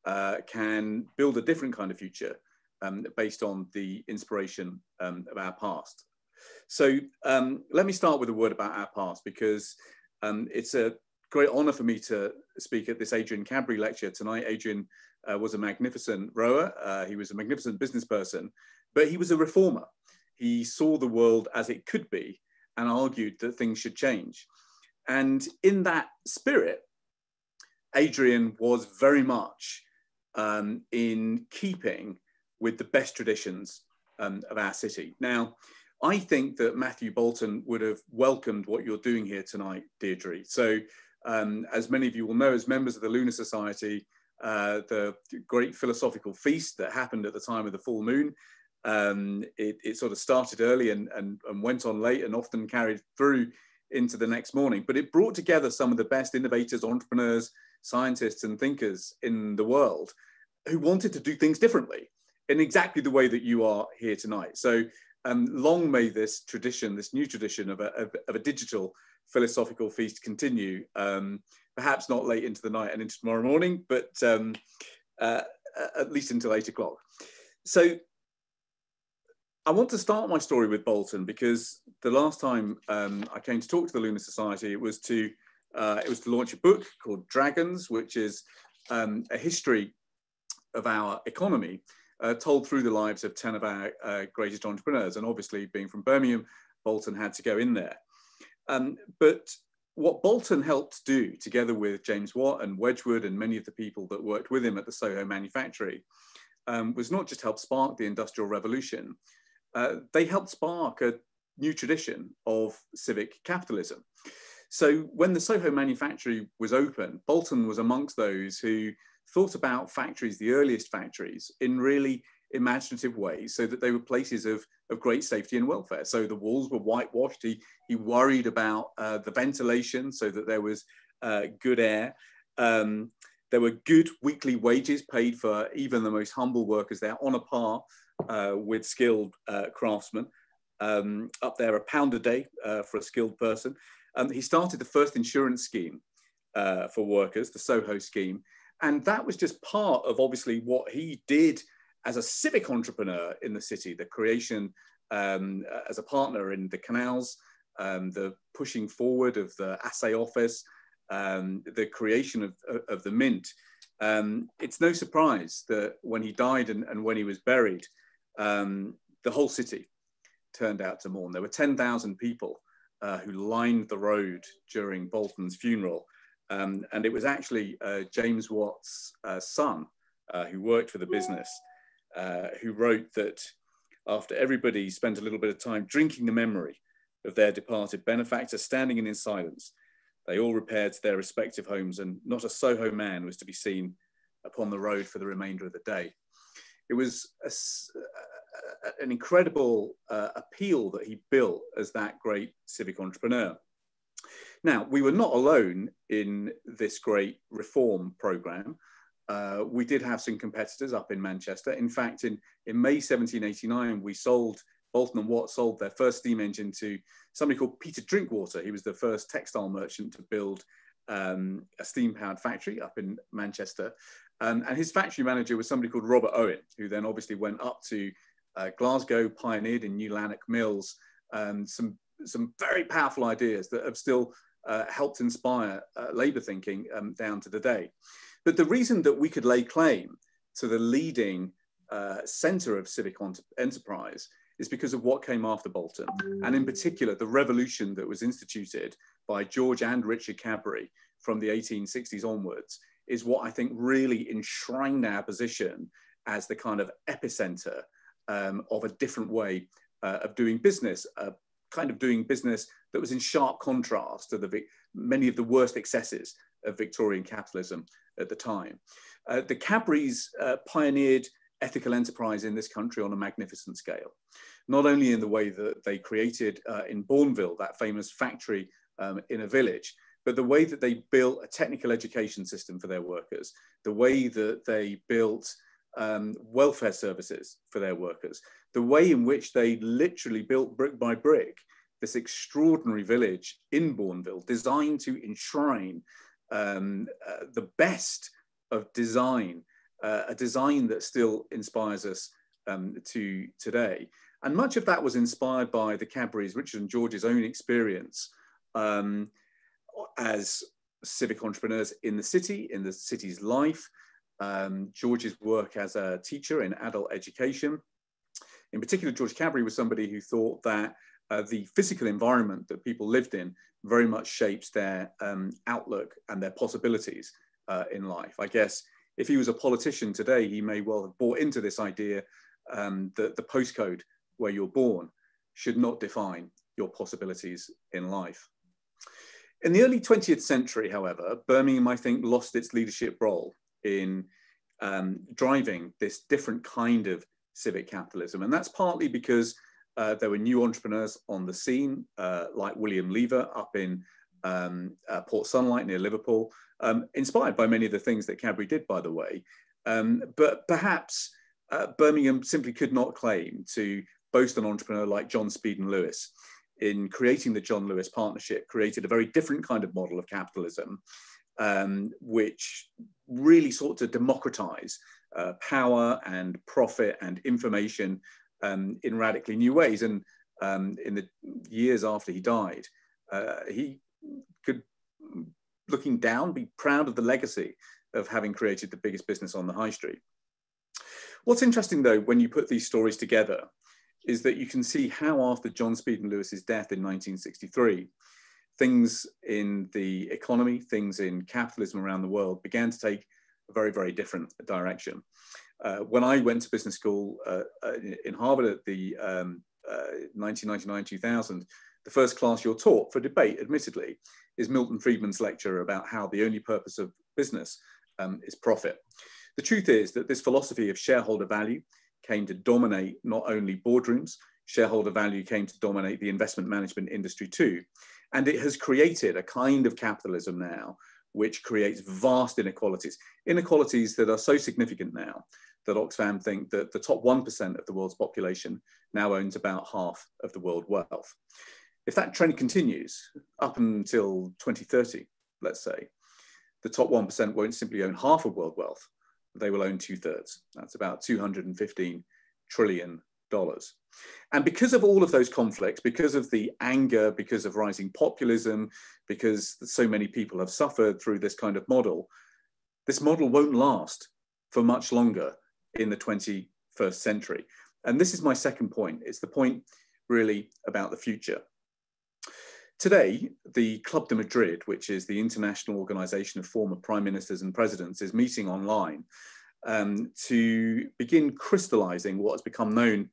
uh, can build a different kind of future um, based on the inspiration um, of our past. So um, let me start with a word about our past because um, it's a great honor for me to speak at this Adrian Cadbury lecture tonight. Adrian uh, was a magnificent rower. Uh, he was a magnificent business person, but he was a reformer. He saw the world as it could be and argued that things should change. And in that spirit, Adrian was very much um, in keeping with the best traditions um, of our city. Now, I think that Matthew Boulton would have welcomed what you're doing here tonight, Deirdre. So, um, as many of you will know, as members of the Lunar Society, uh, the great philosophical feast that happened at the time of the full moon. Um, it, it, sort of started early and, and, and, went on late and often carried through into the next morning. But it brought together some of the best innovators, entrepreneurs, scientists, and thinkers in the world who wanted to do things differently in exactly the way that you are here tonight. So um, long may this tradition, this new tradition of a, of, of a digital philosophical feast continue. Um, perhaps not late into the night and into tomorrow morning, but um, uh, at least until eight o'clock. So I want to start my story with Boulton because the last time um, I came to talk to the Lunar Society, it was to uh, it was to launch a book called Dragons, which is um, a history of our economy uh, told through the lives of 10 of our uh, greatest entrepreneurs. And obviously, being from Birmingham, Boulton had to go in there. Um, but what Boulton helped do, together with James Watt and Wedgwood and many of the people that worked with him at the Soho manufactory, um, was not just help spark the Industrial Revolution, uh, they helped spark a new tradition of civic capitalism. So when the Soho manufactory was open, Boulton was amongst those who thought about factories, the earliest factories, in really imaginative ways so that they were places of, of great safety and welfare. So the walls were whitewashed. He, he worried about uh, the ventilation so that there was uh, good air. Um, there were good weekly wages paid for even the most humble workers there on a par uh, with skilled uh, craftsmen. Um, up there, a pound a day uh, for a skilled person. Um, he started the first insurance scheme uh, for workers, the Soho scheme. And that was just part of obviously what he did as a civic entrepreneur in the city, the creation um, as a partner in the canals, um, the pushing forward of the assay office, um, the creation of, of the mint. Um, it's no surprise that when he died and, and when he was buried, um, the whole city turned out to mourn. There were 10,000 people uh, who lined the road during Boulton's funeral. Um, and it was actually uh, James Watt's uh, son uh, who worked for the business uh, who wrote that after everybody spent a little bit of time drinking the memory of their departed benefactor, standing in his silence, they all repaired to their respective homes, and not a Soho man was to be seen upon the road for the remainder of the day. It was a, an incredible uh, appeal that he built as that great civic entrepreneur. Now, we were not alone in this great reform program. Uh, we did have some competitors up in Manchester. In fact, in, in May 1789, we sold, Boulton and Watt sold their first steam engine to somebody called Peter Drinkwater. He was the first textile merchant to build um, a steam powered factory up in Manchester. Um, and his factory manager was somebody called Robert Owen, who then obviously went up to uh, Glasgow, pioneered in New Lanark Mills um, some, some very powerful ideas that have still uh, helped inspire uh, labour thinking um, down to the day. But the reason that we could lay claim to the leading uh, center of civic enterprise is because of what came after Boulton, and in particular, the revolution that was instituted by George and Richard Cadbury from the 1860s onwards is what I think really enshrined our position as the kind of epicenter um, of a different way uh, of doing business, a kind of doing business that was in sharp contrast to the many of the worst excesses of Victorian capitalism at the time. Uh, the Cadburys uh, pioneered ethical enterprise in this country on a magnificent scale, not only in the way that they created uh, in Bournville, that famous factory um, in a village, but the way that they built a technical education system for their workers, the way that they built um, welfare services for their workers, the way in which they literally built brick by brick this extraordinary village in Bournville designed to enshrine um, uh, the best of design, uh, a design that still inspires us um, to today. And much of that was inspired by the Cadburys, Richard and George's own experience um, as civic entrepreneurs in the city, in the city's life, um, George's work as a teacher in adult education. In particular, George Cadbury was somebody who thought that uh, the physical environment that people lived in very much shapes their um, outlook and their possibilities uh, in life. I guess if he was a politician today, he may well have bought into this idea um, that the postcode where you're born should not define your possibilities in life. In the early 20th century, however, Birmingham, I think, lost its leadership role in um, driving this different kind of civic capitalism. And that's partly because uh, there were new entrepreneurs on the scene, uh, like William Lever up in um, uh, Port Sunlight near Liverpool, um, inspired by many of the things that Cadbury did, by the way. Um, but perhaps uh, Birmingham simply could not claim to boast an entrepreneur like John Spedan Lewis. In creating the John Lewis Partnership, created a very different kind of model of capitalism, um, which really sought to democratize uh, power and profit and information um, in radically new ways. And um, in the years after he died, uh, he could, looking down, be proud of the legacy of having created the biggest business on the high street. What's interesting though, when you put these stories together, is that you can see how after John Spedan Lewis's death in 1963, things in the economy, things in capitalism around the world began to take a very, very different direction. Uh, when I went to business school uh, uh in Harvard at the um, 1999-2000, uh, the first class you're taught for debate, admittedly, is Milton Friedman's lecture about how the only purpose of business um, is profit. The truth is that this philosophy of shareholder value came to dominate not only boardrooms, shareholder value came to dominate the investment management industry too. And it has created a kind of capitalism now which creates vast inequalities, inequalities that are so significant now that Oxfam think that the top 1% of the world's population now owns about half of the world wealth. If that trend continues up until 2030, let's say, the top 1% won't simply own half of world wealth, they will own two thirds. That's about 215 trillion dollars. And because of all of those conflicts, because of the anger, because of rising populism, because so many people have suffered through this kind of model, this model won't last for much longer in the 21st century. And this is my second point. It's the point really about the future. Today, the Club de Madrid, which is the international organization of former prime ministers and presidents, is meeting online um, to begin crystallizing what has become known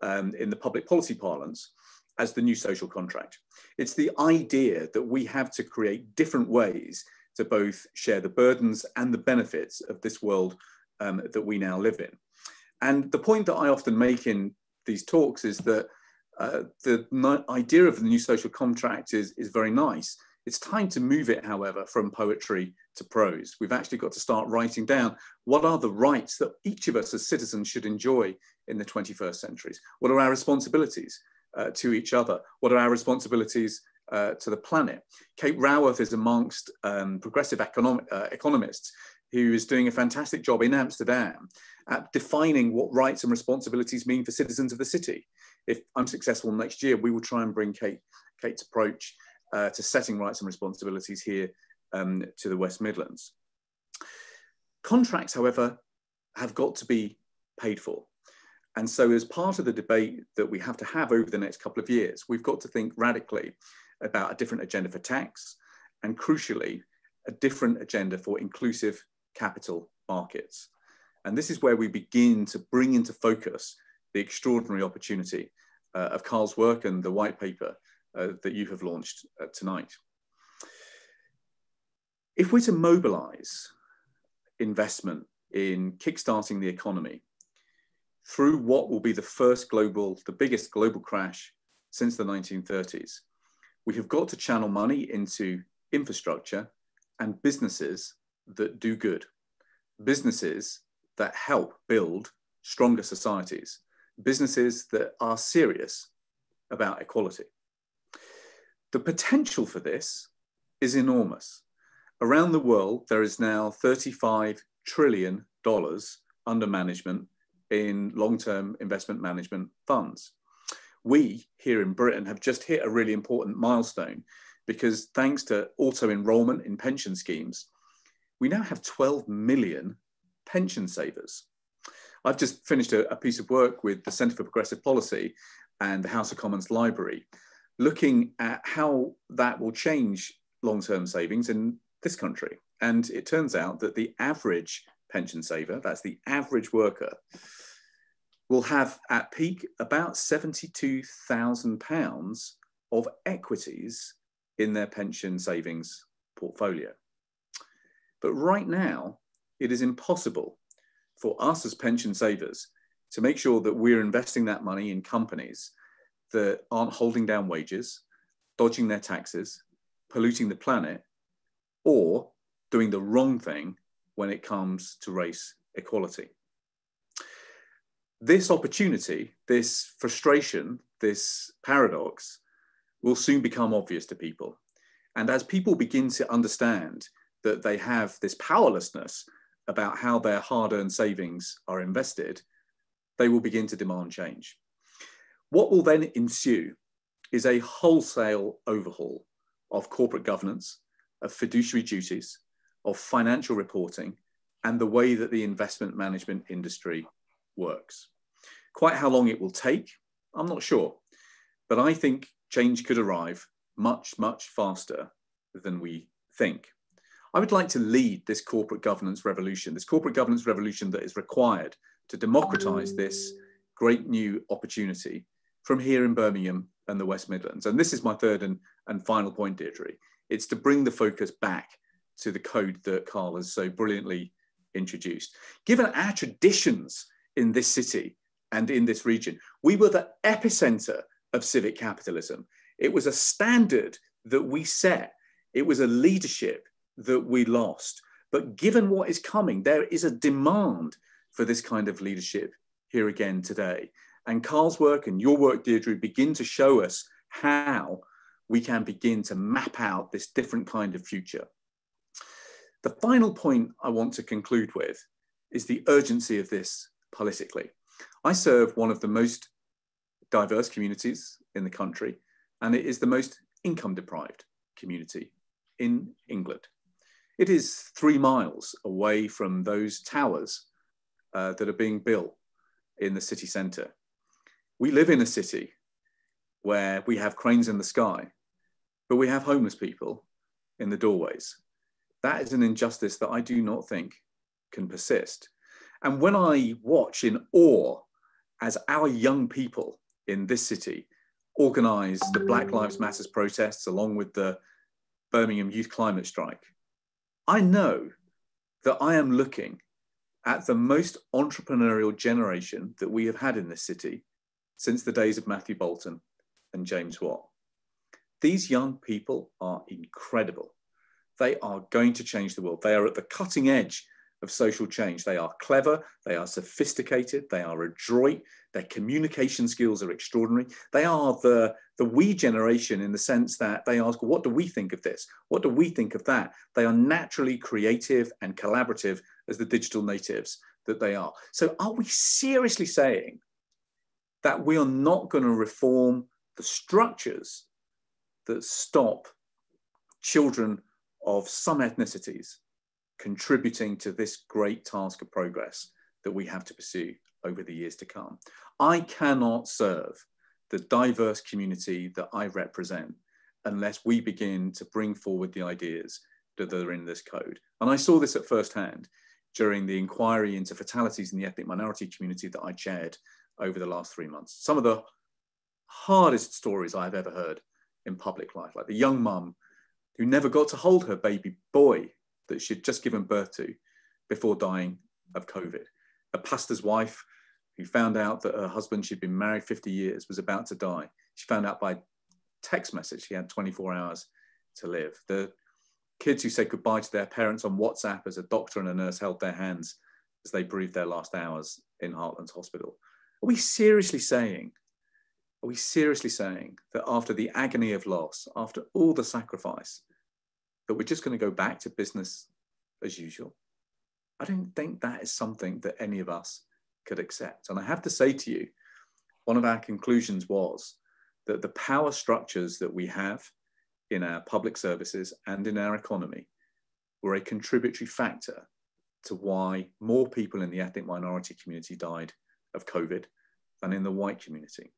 um, in the public policy parlance as the new social contract. It's the idea that we have to create different ways to both share the burdens and the benefits of this world um, that we now live in. And the point that I often make in these talks is that uh, the idea of the new social contract is, is very nice. It's time to move it, however, from poetry to prose. We've actually got to start writing down what are the rights that each of us as citizens should enjoy in the 21st centuries? What are our responsibilities uh, to each other? What are our responsibilities uh, to the planet? Kate Raworth is amongst um, progressive economic, uh, economists who is doing a fantastic job in Amsterdam at defining what rights and responsibilities mean for citizens of the city if I'm successful next year, we will try and bring Kate, Kate's approach uh, to setting rights and responsibilities here um, to the West Midlands. Contracts, however, have got to be paid for. And so as part of the debate that we have to have over the next couple of years, we've got to think radically about a different agenda for tax and crucially, a different agenda for inclusive capital markets. And this is where we begin to bring into focus the extraordinary opportunity uh, of Karl's work and the white paper uh, that you have launched uh, tonight. If we're to mobilize investment in kickstarting the economy through what will be the first global, the biggest global crash since the 1930s, we have got to channel money into infrastructure and businesses that do good, businesses that help build stronger societies, businesses that are serious about equality. The potential for this is enormous. Around the world, there is now $35 trillion under management in long-term investment management funds. We here in Britain have just hit a really important milestone because thanks to auto enrollment in pension schemes, we now have 12 million pension savers. I've just finished a, a piece of work with the Centre for Progressive Policy and the House of Commons Library, looking at how that will change long-term savings in this country. And it turns out that the average pension saver, that's the average worker, will have at peak about £72,000 of equities in their pension savings portfolio. But right now, it is impossible for us as pension savers to make sure that we're investing that money in companies that aren't holding down wages, dodging their taxes, polluting the planet, or doing the wrong thing when it comes to race equality. This opportunity, this frustration, this paradox will soon become obvious to people. And as people begin to understand that they have this powerlessness about how their hard earned savings are invested, they will begin to demand change. What will then ensue is a wholesale overhaul of corporate governance, of fiduciary duties, of financial reporting, and the way that the investment management industry works. Quite how long it will take, I'm not sure, but I think change could arrive much, much faster than we think. I would like to lead this corporate governance revolution, this corporate governance revolution that is required to democratize this great new opportunity from here in Birmingham and the West Midlands. And this is my third and, and final point, Deirdre. It's to bring the focus back to the code that Karl has so brilliantly introduced. Given our traditions in this city and in this region, we were the epicenter of civic capitalism. It was a standard that we set, it was a leadership that we lost. But given what is coming, there is a demand for this kind of leadership here again today. And Karl's work and your work, Deirdre, begin to show us how we can begin to map out this different kind of future. The final point I want to conclude with is the urgency of this politically. I serve one of the most diverse communities in the country, and it is the most income deprived community in England. It is three miles away from those towers uh, that are being built in the city centre. We live in a city where we have cranes in the sky, but we have homeless people in the doorways. That is an injustice that I do not think can persist. And when I watch in awe as our young people in this city organize the Black Lives Matters protests along with the Birmingham Youth Climate Strike, I know that I am looking at the most entrepreneurial generation that we have had in this city since the days of Matthew Boulton and James Watt. These young people are incredible. They are going to change the world. They are at the cutting edge of social change. They are clever, they are sophisticated, they are adroit, their communication skills are extraordinary. They are the, the we generation in the sense that they ask, what do we think of this? What do we think of that? They are naturally creative and collaborative as the digital natives that they are. So are we seriously saying that we are not going to reform the structures that stop children of some ethnicities contributing to this great task of progress that we have to pursue over the years to come. I cannot serve the diverse community that I represent unless we begin to bring forward the ideas that are in this code. And I saw this at first hand during the inquiry into fatalities in the ethnic minority community that I chaired over the last three months. Some of the hardest stories I've ever heard in public life, like the young mum who never got to hold her baby boy that she'd just given birth to before dying of COVID. A pastor's wife who found out that her husband, she'd been married 50 years, was about to die. She found out by text message she had 24 hours to live. The kids who said goodbye to their parents on WhatsApp as a doctor and a nurse held their hands as they breathed their last hours in Heartlands Hospital. Are we seriously saying, are we seriously saying that after the agony of loss, after all the sacrifice, that we're just going to go back to business as usual. I don't think that is something that any of us could accept. And I have to say to you, one of our conclusions was that the power structures that we have in our public services and in our economy were a contributory factor to why more people in the ethnic minority community died of COVID than in the white community.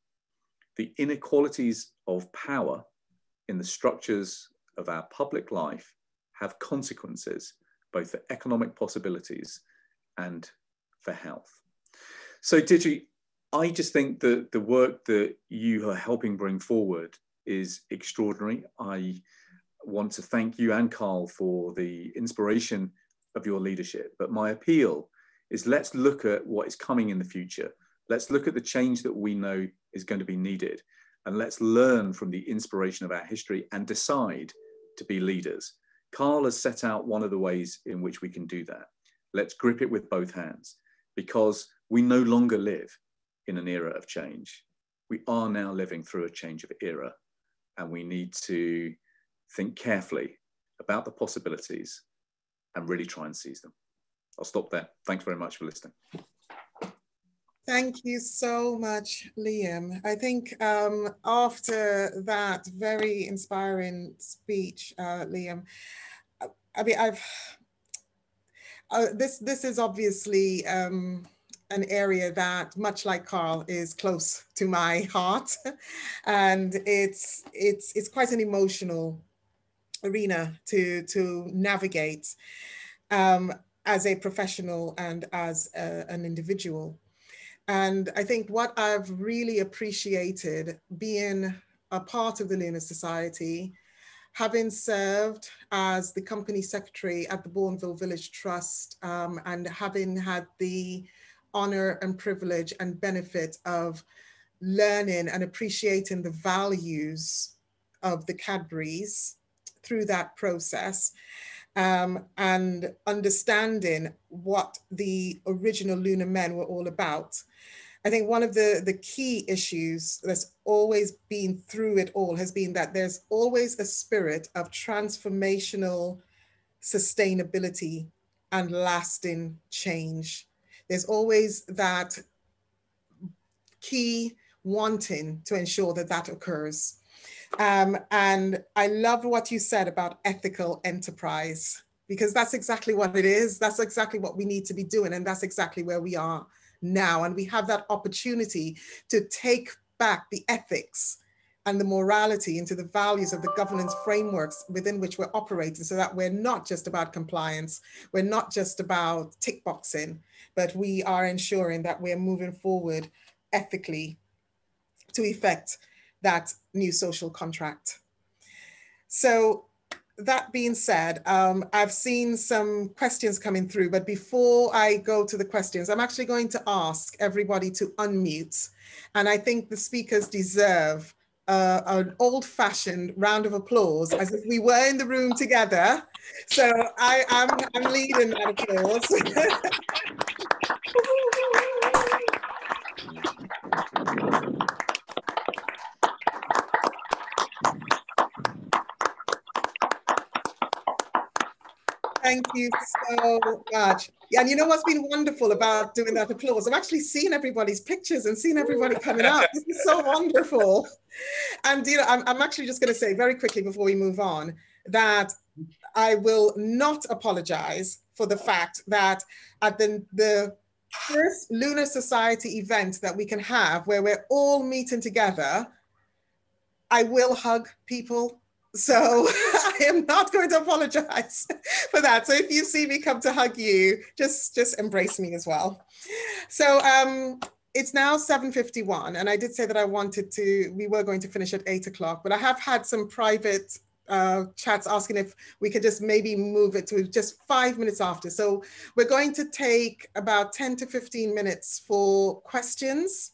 The inequalities of power in the structures of our public life have consequences, both for economic possibilities and for health. So, Digi, I just think that the work that you are helping bring forward is extraordinary. I want to thank you and Karl for the inspiration of your leadership. But my appeal is let's look at what is coming in the future. Let's look at the change that we know is going to be needed. And let's learn from the inspiration of our history and decide to be leaders. Karl has set out one of the ways in which we can do that. Let's grip it with both hands because we no longer live in an era of change. We are now living through a change of era and we need to think carefully about the possibilities and really try and seize them. I'll stop there. Thanks very much for listening. Thank you so much, Liam. I think um, after that very inspiring speech, uh, Liam, I mean, I've uh, this this is obviously um, an area that, much like Karl, is close to my heart, and it's it's it's quite an emotional arena to to navigate um, as a professional and as a, an individual. And I think what I've really appreciated being a part of the Lunar Society, having served as the company secretary at the Bournville Village Trust um, and having had the honor and privilege and benefit of learning and appreciating the values of the Cadburys through that process um, and understanding what the original lunar men were all about. I think one of the, the key issues that's always been through it all has been that there's always a spirit of transformational sustainability and lasting change. There's always that key wanting to ensure that that occurs. Um, and I love what you said about ethical enterprise, because that's exactly what it is. That's exactly what we need to be doing. And that's exactly where we are now. And we have that opportunity to take back the ethics and the morality into the values of the governance frameworks within which we're operating so that we're not just about compliance, we're not just about tick boxing, but we are ensuring that we're moving forward ethically to effect that new social contract. So that being said, um, I've seen some questions coming through, but before I go to the questions, I'm actually going to ask everybody to unmute. And I think the speakers deserve uh, an old-fashioned round of applause as if we were in the room together. So I, am I'm, I'm leading that applause. Thank you so much. And you know what's been wonderful about doing that applause? I've actually seen everybody's pictures and seen everybody coming up. This is so wonderful. And you know, I'm, I'm actually just going to say very quickly before we move on that I will not apologize for the fact that at the, the first Lunar Society event that we can have where we're all meeting together, I will hug people so I am not going to apologize for that. So if you see me come to hug you, just just embrace me as well. So um, it's now 7.51 and I did say that I wanted to, we were going to finish at eight o'clock, but I have had some private uh, chats asking if we could just maybe move it to just five minutes after. So we're going to take about 10 to 15 minutes for questions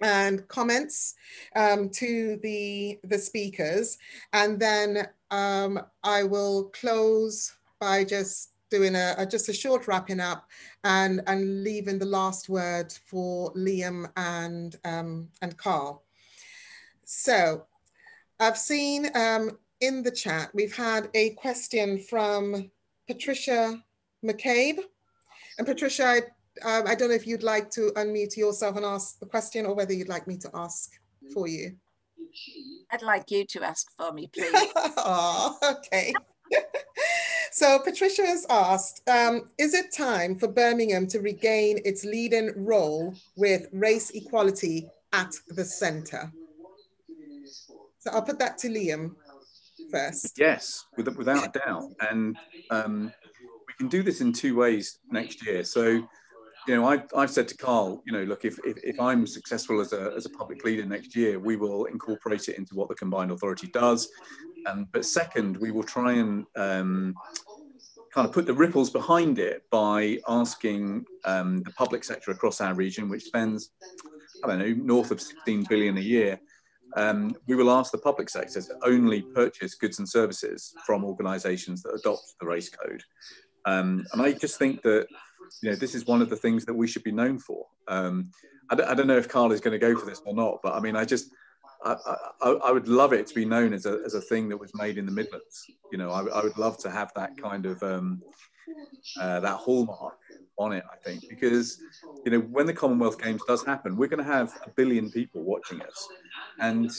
and comments um, to the, the speakers. And then um, I will close by just doing a, a, just a short wrapping up and, and leaving the last word for Liam and, um, and Karl. So I've seen um, in the chat, we've had a question from Patricia McCabe. And Patricia, I um, I don't know if you'd like to unmute yourself and ask the question or whether you'd like me to ask for you. I'd like you to ask for me, please. oh, okay. so Patricia has asked, um, is it time for Birmingham to regain its leading role with race equality at the center? So I'll put that to Liam first. Yes, without a doubt. And um, we can do this in two ways next year. So you know, I've, I've said to Karl, you know, look, if, if, if, I'm successful as a, as a public leader next year, we will incorporate it into what the combined authority does. Um, but second, we will try and um, kind of put the ripples behind it by asking um, the public sector across our region, which spends, I don't know, north of 16 billion a year. Um, we will ask the public sector to only purchase goods and services from organisations that adopt the race code. Um, and I just think that you know, this is one of the things that we should be known for. Um, I, don't, I don't know if Karl is going to go for this or not, but I mean, I just, I, I, I, would love it to be known as a, as a thing that was made in the Midlands. You know, I, would love to have that kind of, um, uh, that hallmark on it, I think, because you know when the Commonwealth Games does happen, we're going to have a billion people watching us, and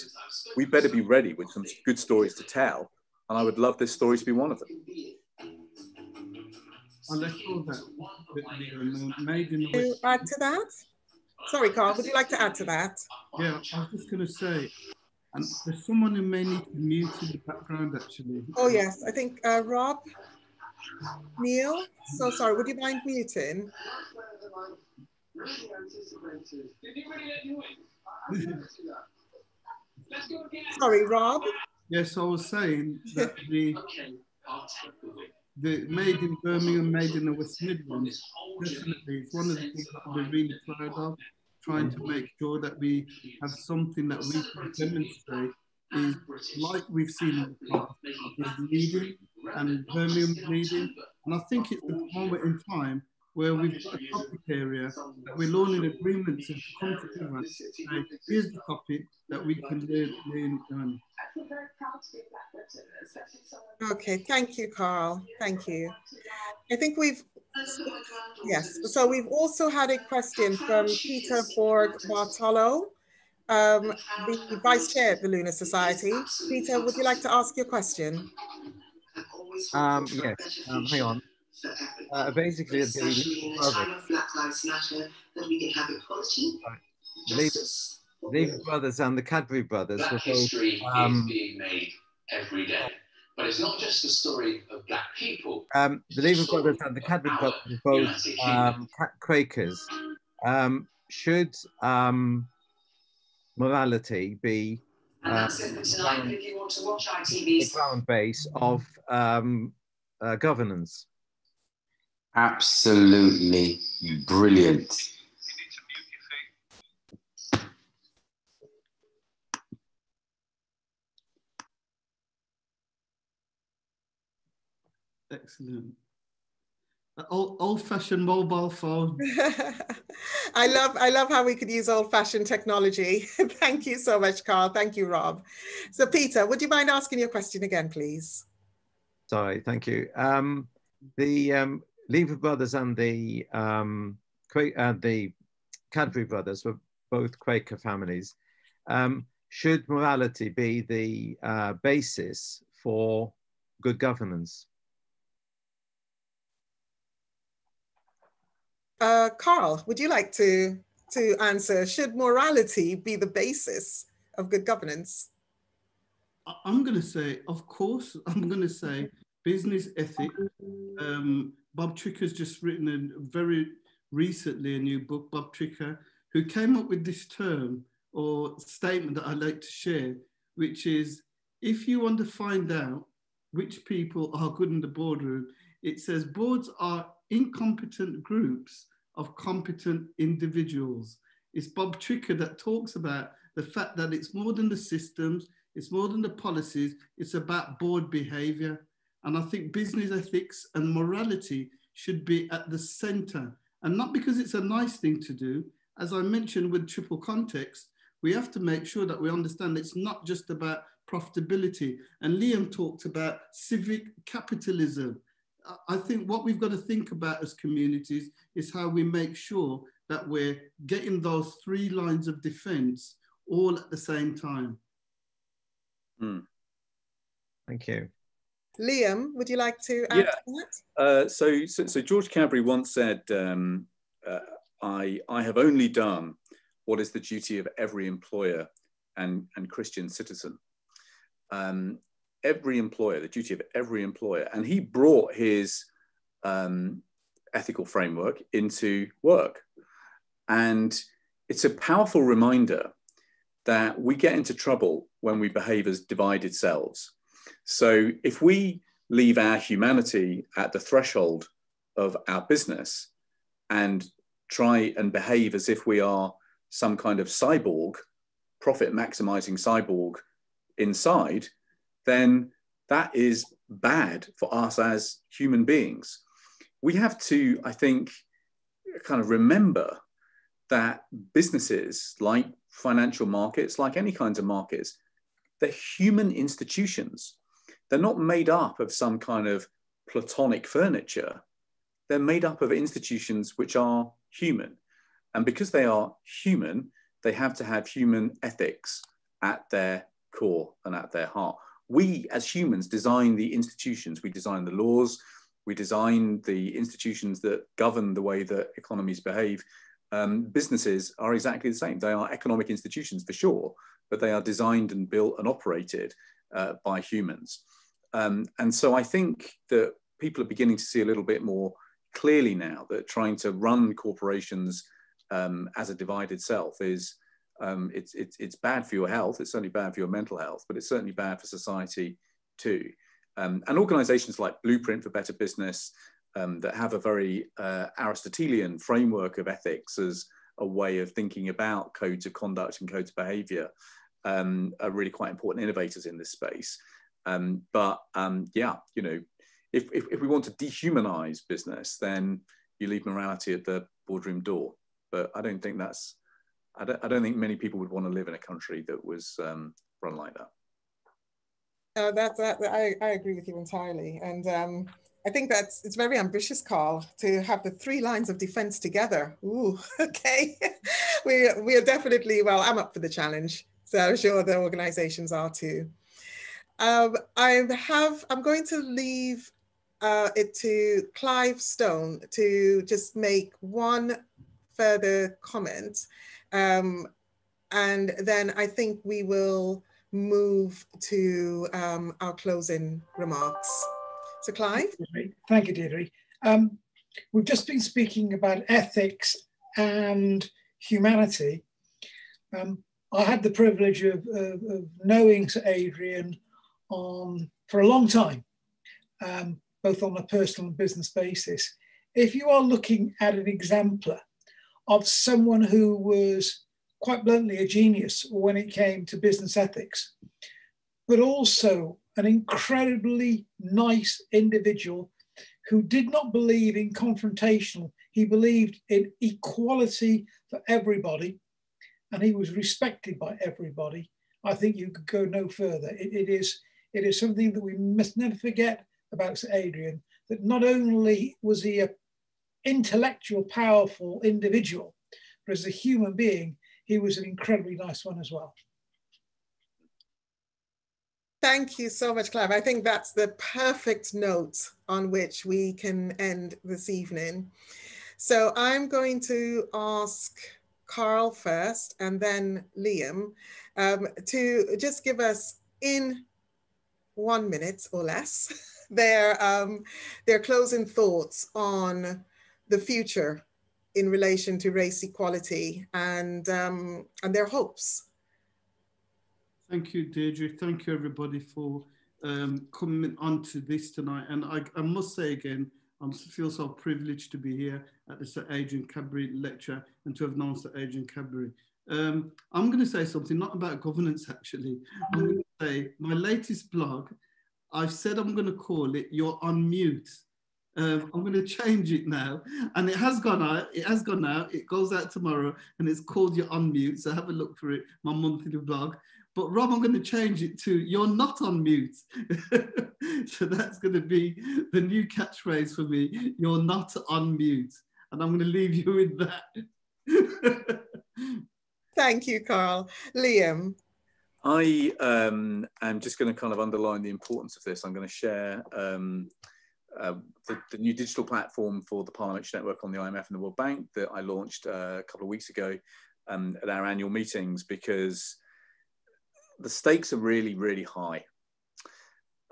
we better be ready with some good stories to tell. And I would love this story to be one of them. To add to that? Sorry, Karl, would you like to add to that? Yeah, I was just going to say, and there's someone who may need to mute in the background actually. Oh, yes, I think uh, Rob, Neil, so sorry, would you mind muting? sorry, Rob? Yes, I was saying that the the made in Birmingham, made in the West Midlands, definitely it's one of the things that we're really proud of, trying to make sure that we have something that we can demonstrate is like we've seen in the past, is leading and Birmingham leading. And I think it's a moment in time where we've got a topic area that we're learning agreements and come together and here's the topic that we can learn, learn on. Okay, thank you, Karl. Thank you. I think we've, yes, so we've also had a question from Peter Borg Bartolo, um, the Vice Chair of the Lunar Society. Peter, would you like to ask your question? Um, yes, um, hang on uh, basically the Lever brothers. The Lever brothers and the Cadbury brothers Black history both, um, is being made every day. But it's not just the story of black people. Um, the Lever brothers and the Cadbury brothers both um, Quakers. Um, should um, morality be uh, the ground base of um, uh, governance? Absolutely brilliant. Excellent. Old, old-fashioned mobile phone. I love I love how we could use old-fashioned technology. Thank you so much, Karl. Thank you, Rob. So Peter, would you mind asking your question again, please? Sorry, thank you. Um, the um, Lever brothers and the um, uh, the Cadbury brothers were both Quaker families. Um, should morality be the uh, basis for good governance? Uh, Karl, would you like to to answer? Should morality be the basis of good governance? I'm going to say, of course, I'm going to say business ethic, um, Bob Tricker's just written a very recently a new book, Bob Tricker, who came up with this term or statement that I'd like to share, which is if you want to find out which people are good in the boardroom, it says boards are incompetent groups of competent individuals. It's Bob Tricker that talks about the fact that it's more than the systems, it's more than the policies, it's about board behavior. And I think business ethics and morality should be at the center. And not because it's a nice thing to do. As I mentioned with triple context, we have to make sure that we understand it's not just about profitability. And Liam talked about civic capitalism. I think what we've got to think about as communities is how we make sure that we're getting those three lines of defense all at the same time. Mm. Thank you. Liam, would you like to add yeah. to that? Uh, so, so, so, George Cadbury once said, um, uh, I, I have only done what is the duty of every employer and, and Christian citizen. Um, every employer, the duty of every employer. And he brought his um, ethical framework into work. And it's a powerful reminder that we get into trouble when we behave as divided selves. So if we leave our humanity at the threshold of our business and try and behave as if we are some kind of cyborg, profit maximizing cyborg inside, then that is bad for us as human beings. We have to, I think, kind of remember that businesses like financial markets, like any kinds of markets, they're human institutions. They're not made up of some kind of platonic furniture. they're made up of institutions which are human. And because they are human, they have to have human ethics at their core and at their heart. We as humans design the institutions, we design the laws, we design the institutions that govern the way that economies behave. Um, businesses are exactly the same. They are economic institutions for sure, but they are designed and built and operated uh, by humans. Um, and so I think that people are beginning to see a little bit more clearly now that trying to run corporations um, as a divided self is um, it's, it's, it's bad for your health. It's certainly bad for your mental health, but it's certainly bad for society too. Um, and organizations like Blueprint for Better Business um, that have a very uh, Aristotelian framework of ethics as a way of thinking about codes of conduct and codes of behavior um, are really quite important innovators in this space. Um, but um, yeah, you know, if, if, if we want to dehumanize business, then you leave morality at the boardroom door. But I don't think that's I don't, I don't think many people would want to live in a country that was um, run like that. Uh, that, that I, I agree with you entirely. And um, I think that's it's very ambitious, Karl, to have the three lines of defense together. Ooh, okay. we, we are definitely, well, I'm up for the challenge. So I'm sure the organizations are too. Um, I have, I'm going to leave uh, it to Clive Stone to just make one further comment. Um, and then I think we will move to um, our closing remarks. So Clive? Thank you, Deirdre. Um, we've just been speaking about ethics and humanity. Um, I had the privilege of, of, of, knowing Sir Adrian on, for a long time, um, both on a personal and business basis. If you are looking at an exemplar of someone who was quite bluntly a genius when it came to business ethics, but also an incredibly nice individual who did not believe in confrontational. He believed in equality for everybody, and he was respected by everybody. I think you could go no further. it, it is it is something that we must never forget about Sir Adrian. That not only was he a intellectual, powerful individual, but as a human being, he was an incredibly nice one as well. Thank you so much, Clive. I think that's the perfect note on which we can end this evening. So I'm going to ask Karl first and then Liam um, to just give us in one minute or less their, um, their closing thoughts on the future in relation to race equality and, um, and their hopes. Thank you, Deirdre. Thank you, everybody, for um, coming on to this tonight. And I, I must say again, I feel so privileged to be here at the Sir Adrian Cadbury lecture and to have known Sir Adrian Cadbury. Um, I'm going to say something not about governance, actually. I'm going to say my latest blog, I've said I'm going to call it You're on Mute. Um, I'm going to change it now, and it has gone out. It has gone out. It goes out tomorrow, and it's called "You're on Mute." So have a look for it. My monthly blog. But Rob, I'm going to change it to "You're not on mute." so that's going to be the new catchphrase for me. You're not on mute, and I'm going to leave you with that. Thank you, Karl. Liam. I um, am just going to kind of underline the importance of this. I'm going to share um, uh, the, the, new digital platform for the Parliamentary Network on the IMF and the World Bank that I launched uh, a couple of weeks ago um, at our annual meetings because the stakes are really, really high.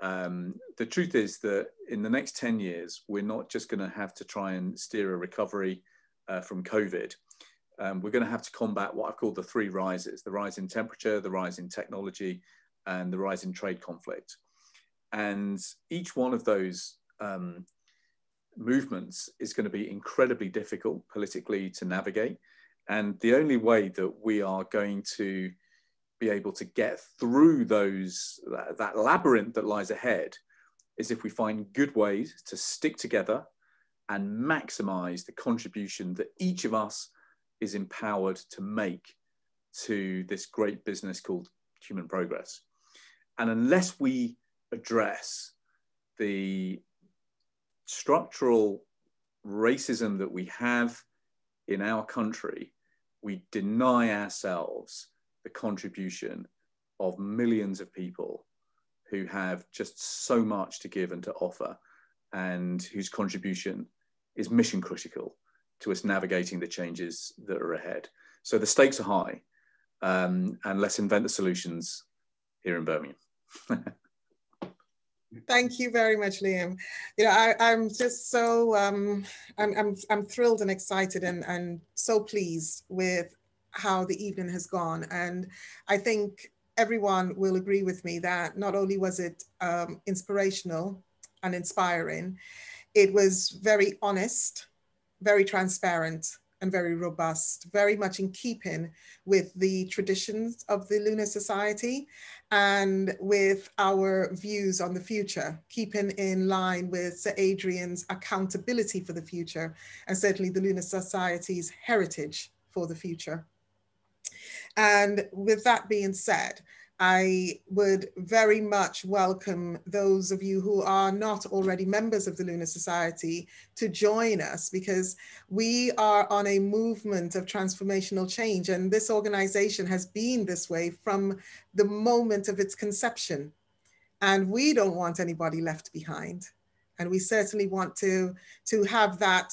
Um, the truth is that in the next 10 years, we're not just going to have to try and steer a recovery uh, from COVID. Um, we're going to have to combat what I've called the three rises the rise in temperature, the rise in technology, and the rise in trade conflict. And each one of those um, movements is going to be incredibly difficult politically to navigate. And the only way that we are going to be able to get through those that, that labyrinth that lies ahead is if we find good ways to stick together and maximize the contribution that each of us is empowered to make to this great business called human progress. And unless we address the structural racism that we have in our country, we deny ourselves the contribution of millions of people who have just so much to give and to offer, and whose contribution is mission critical to us navigating the changes that are ahead. So the stakes are high, um, and let's invent the solutions here in Birmingham. Thank you very much, Liam. You know, I, am just so um, I'm, I'm I'm thrilled and excited and and so pleased with how the evening has gone. And I think everyone will agree with me that not only was it um, inspirational and inspiring, it was very honest, very transparent, and very robust, very much in keeping with the traditions of the Lunar Society and with our views on the future, keeping in line with Sir Adrian's accountability for the future and certainly the Lunar Society's heritage for the future. And with that being said, I would very much welcome those of you who are not already members of the Lunar Society to join us because we are on a movement of transformational change. And this organization has been this way from the moment of its conception. And we don't want anybody left behind. And we certainly want to, to have that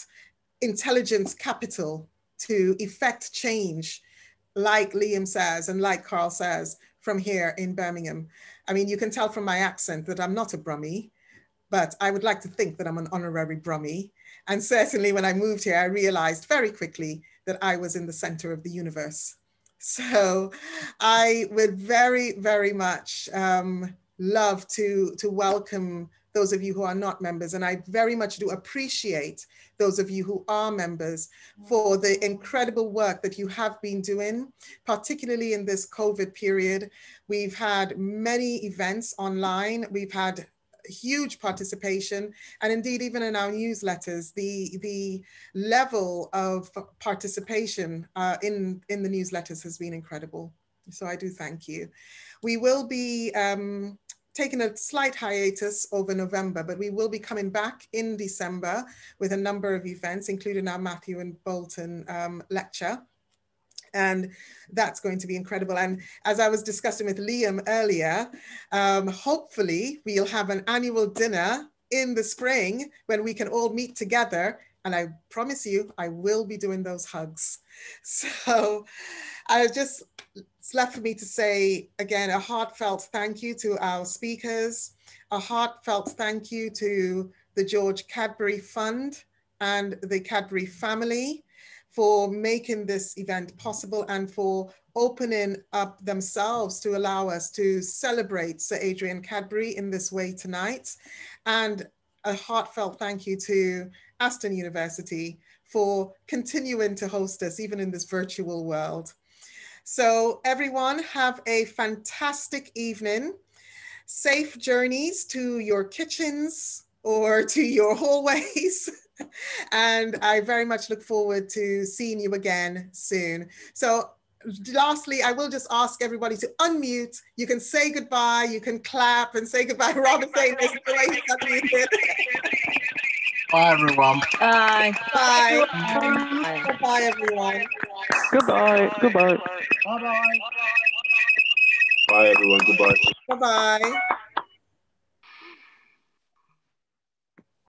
intelligence capital to effect change like Liam says and like Karl says, from here in Birmingham. I mean, you can tell from my accent that I'm not a Brummie, but I would like to think that I'm an honorary Brummie. And certainly when I moved here, I realized very quickly that I was in the center of the universe. So I would very, very much um, love to, to welcome those of you who are not members. And I very much do appreciate those of you who are members for the incredible work that you have been doing, particularly in this COVID period. We've had many events online. We've had huge participation and indeed even in our newsletters the the level of participation uh, in in the newsletters has been incredible so i do thank you we will be um, taken a slight hiatus over November, but we will be coming back in December with a number of events, including our Matthew and Boulton um, lecture. And that's going to be incredible. And as I was discussing with Liam earlier, um, hopefully we'll have an annual dinner in the spring when we can all meet together. And I promise you, I will be doing those hugs. So I just it's left for me to say again a heartfelt thank you to our speakers, a heartfelt thank you to the George Cadbury Fund and the Cadbury family for making this event possible and for opening up themselves to allow us to celebrate Sir Adrian Cadbury in this way tonight. And a heartfelt thank you to Aston University for continuing to host us even in this virtual world. So everyone have a fantastic evening. Safe journeys to your kitchens or to your hallways. and I very much look forward to seeing you again soon. So lastly, I will just ask everybody to unmute. You can say goodbye, you can clap and say goodbye. Robert saying Bye, everyone. Bye. Bye. Bye. Bye, everyone. Goodbye. Goodbye. Bye-bye. Bye, everyone. Goodbye. Bye-bye.